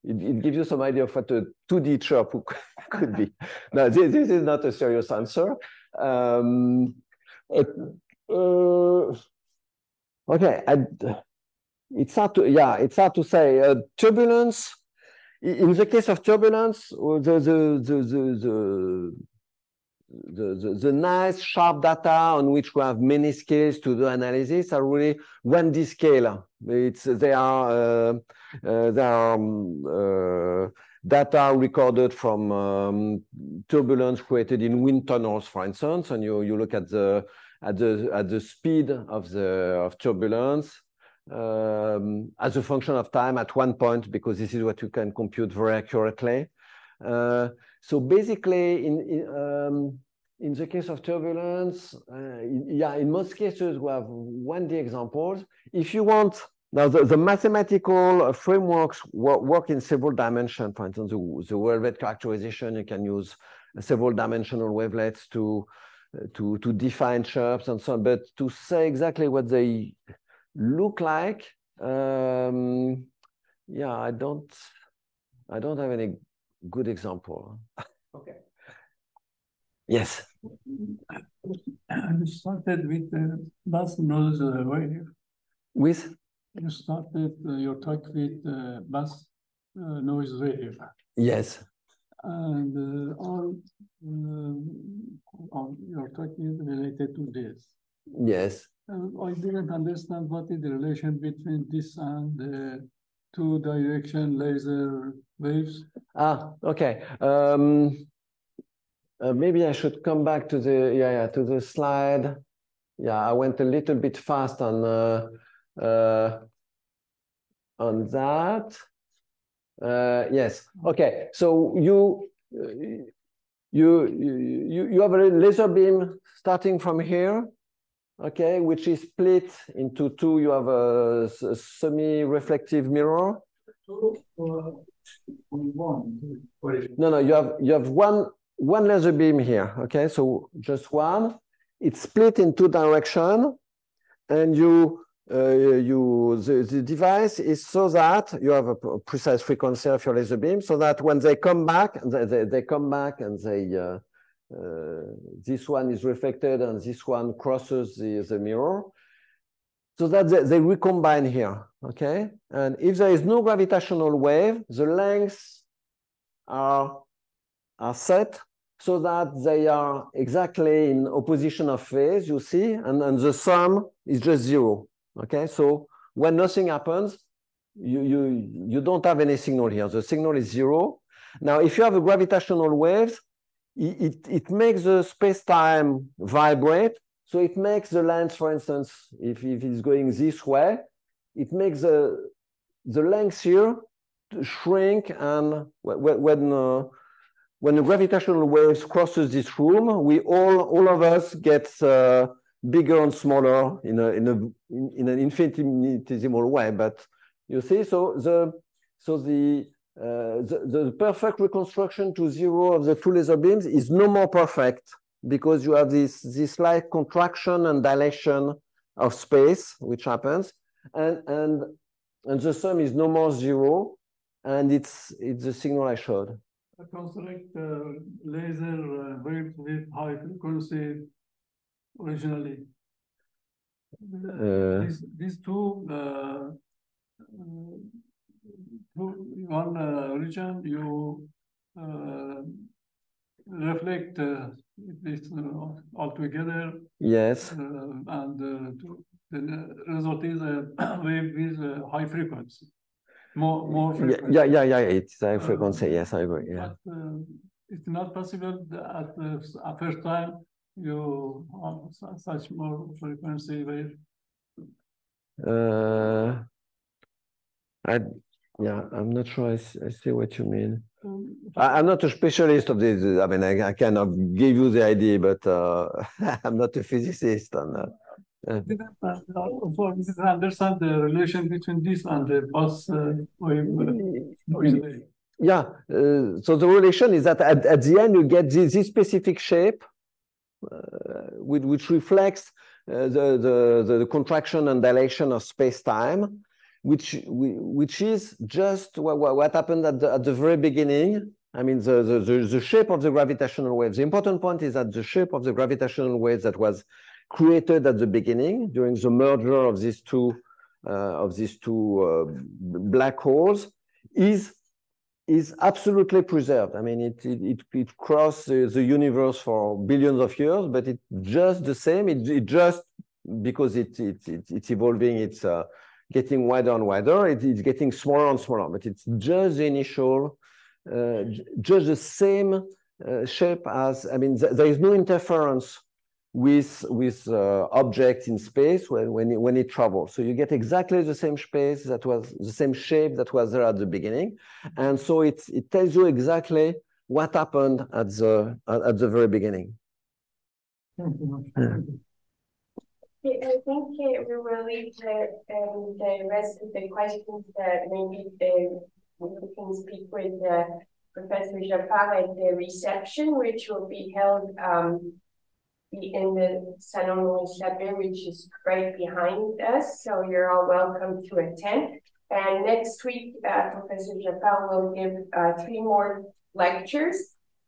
it, it, gives you some idea of what a 2D chirp could be. now, this, this, is not a serious answer. Um, it, uh, okay, I, it's hard to yeah, it's hard to say. Uh, turbulence. In the case of turbulence, the the the, the, the the, the, the, nice sharp data on which we have many scales to do analysis are really 1D scale. It's they are uh, uh, they are um, uh, data recorded from um, turbulence created in wind tunnels, for instance, and you you look at the at the at the speed of the of turbulence um, as a function of time at one point because this is what you can compute very accurately. Uh, so basically, in in, um, in the case of turbulence, uh, yeah, in most cases we have 1D examples. If you want now, the, the mathematical frameworks work, work, in several dimensions. For instance, the, the wavelet characterization, you can use several dimensional wavelets to, to, to define chirps and so on. But to say exactly what they look like, um, yeah, I don't, I don't have any good example. Okay. Yes. You started with the bus noise wave. With? You started uh, your talk with uh, bus uh, noise wave. Yes. And uh, all, all your talk is related to this. Yes. I didn't understand what is the relation between this and the two direction laser waves. Ah, okay. Um, uh, maybe I should come back to the yeah yeah to the slide. Yeah, I went a little bit fast on uh, uh, on that. Uh, yes. Okay. So you you you you have a laser beam starting from here, okay, which is split into two. You have a, a semi-reflective mirror. No, no. You have you have one one laser beam here. Okay, so just one. It's split in two direction, and you uh, you the, the device is so that you have a precise frequency of your laser beam, so that when they come back, they, they, they come back and they uh, uh, this one is reflected and this one crosses the, the mirror, so that they, they recombine here. Okay, and if there is no gravitational wave, the lengths are are set so that they are exactly in opposition of phase, you see, and, and the sum is just zero. Okay, so when nothing happens, you, you, you don't have any signal here. The signal is zero. Now, if you have a gravitational wave, it, it, it makes the space-time vibrate. So it makes the length, for instance, if, if it's going this way, it makes the, the length here shrink and when, when uh, when the gravitational waves crosses this room, we all, all of us get uh, bigger and smaller in a, in a, in, in an infinitesimal way. But you see, so the, so the, uh, the, the perfect reconstruction to zero of the two laser beams is no more perfect because you have this, this slight contraction and dilation of space, which happens, and, and, and the sum is no more zero, and it's, it's the signal I showed. I Construct uh, laser uh, waves with high frequency originally. Uh, these, these two, uh, two one uh, region you uh, reflect uh, this uh, altogether. Yes. Uh, and uh, the result is a wave with high frequency. More, more frequency. Yeah, yeah, yeah, yeah. It's high frequency. yes, I agree. Yeah. But uh, it's not possible at the at first time you have such more frequency wave. Uh, I yeah, I'm not sure I, I see what you mean. Um, I, am not a specialist of this. I mean, I, I cannot give you the idea, but uh, I'm not a physicist. And, uh, uh, for understand the relation between this and the bus uh, wave. yeah, uh, so the relation is that at, at the end you get this, this specific shape, uh, which, which reflects uh, the, the, the contraction and dilation of space-time which which is just what, what happened at the, at the very beginning. I mean, the, the, the, shape of the gravitational waves. The important point is that the shape of the gravitational waves that was created at the beginning during the merger of these two uh, of these two uh, black holes is is absolutely preserved. I mean, it it it, it crossed the, the, universe for billions of years, but it's just the same. It, it just because it, it, it it's evolving. It's uh, getting wider and wider. It, it's getting smaller and smaller, but it's just the initial, uh, just the same uh, shape as, I mean, th there is no interference with, with uh, objects in space when, when, it, when it travels. So you get exactly the same space that was, the same shape that was there at the beginning. And so it, it tells you exactly what happened at the, at, at the very beginning. Thank you. Yeah. I think we will leave the, um, the rest of the questions that maybe the, we can speak with uh, Professor Jaffard at the reception, which will be held um, in the Salon Maurice which is right behind us. So you're all welcome to attend. And next week, uh, Professor Jaffard will give uh, three more lectures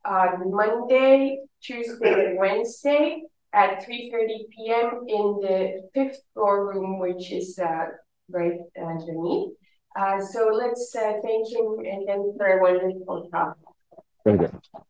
on Monday, Tuesday, and Wednesday at 3.30 p.m. in the fifth floor room, which is uh, right underneath. Uh, so let's uh, thank him again for a wonderful talk. Thank good.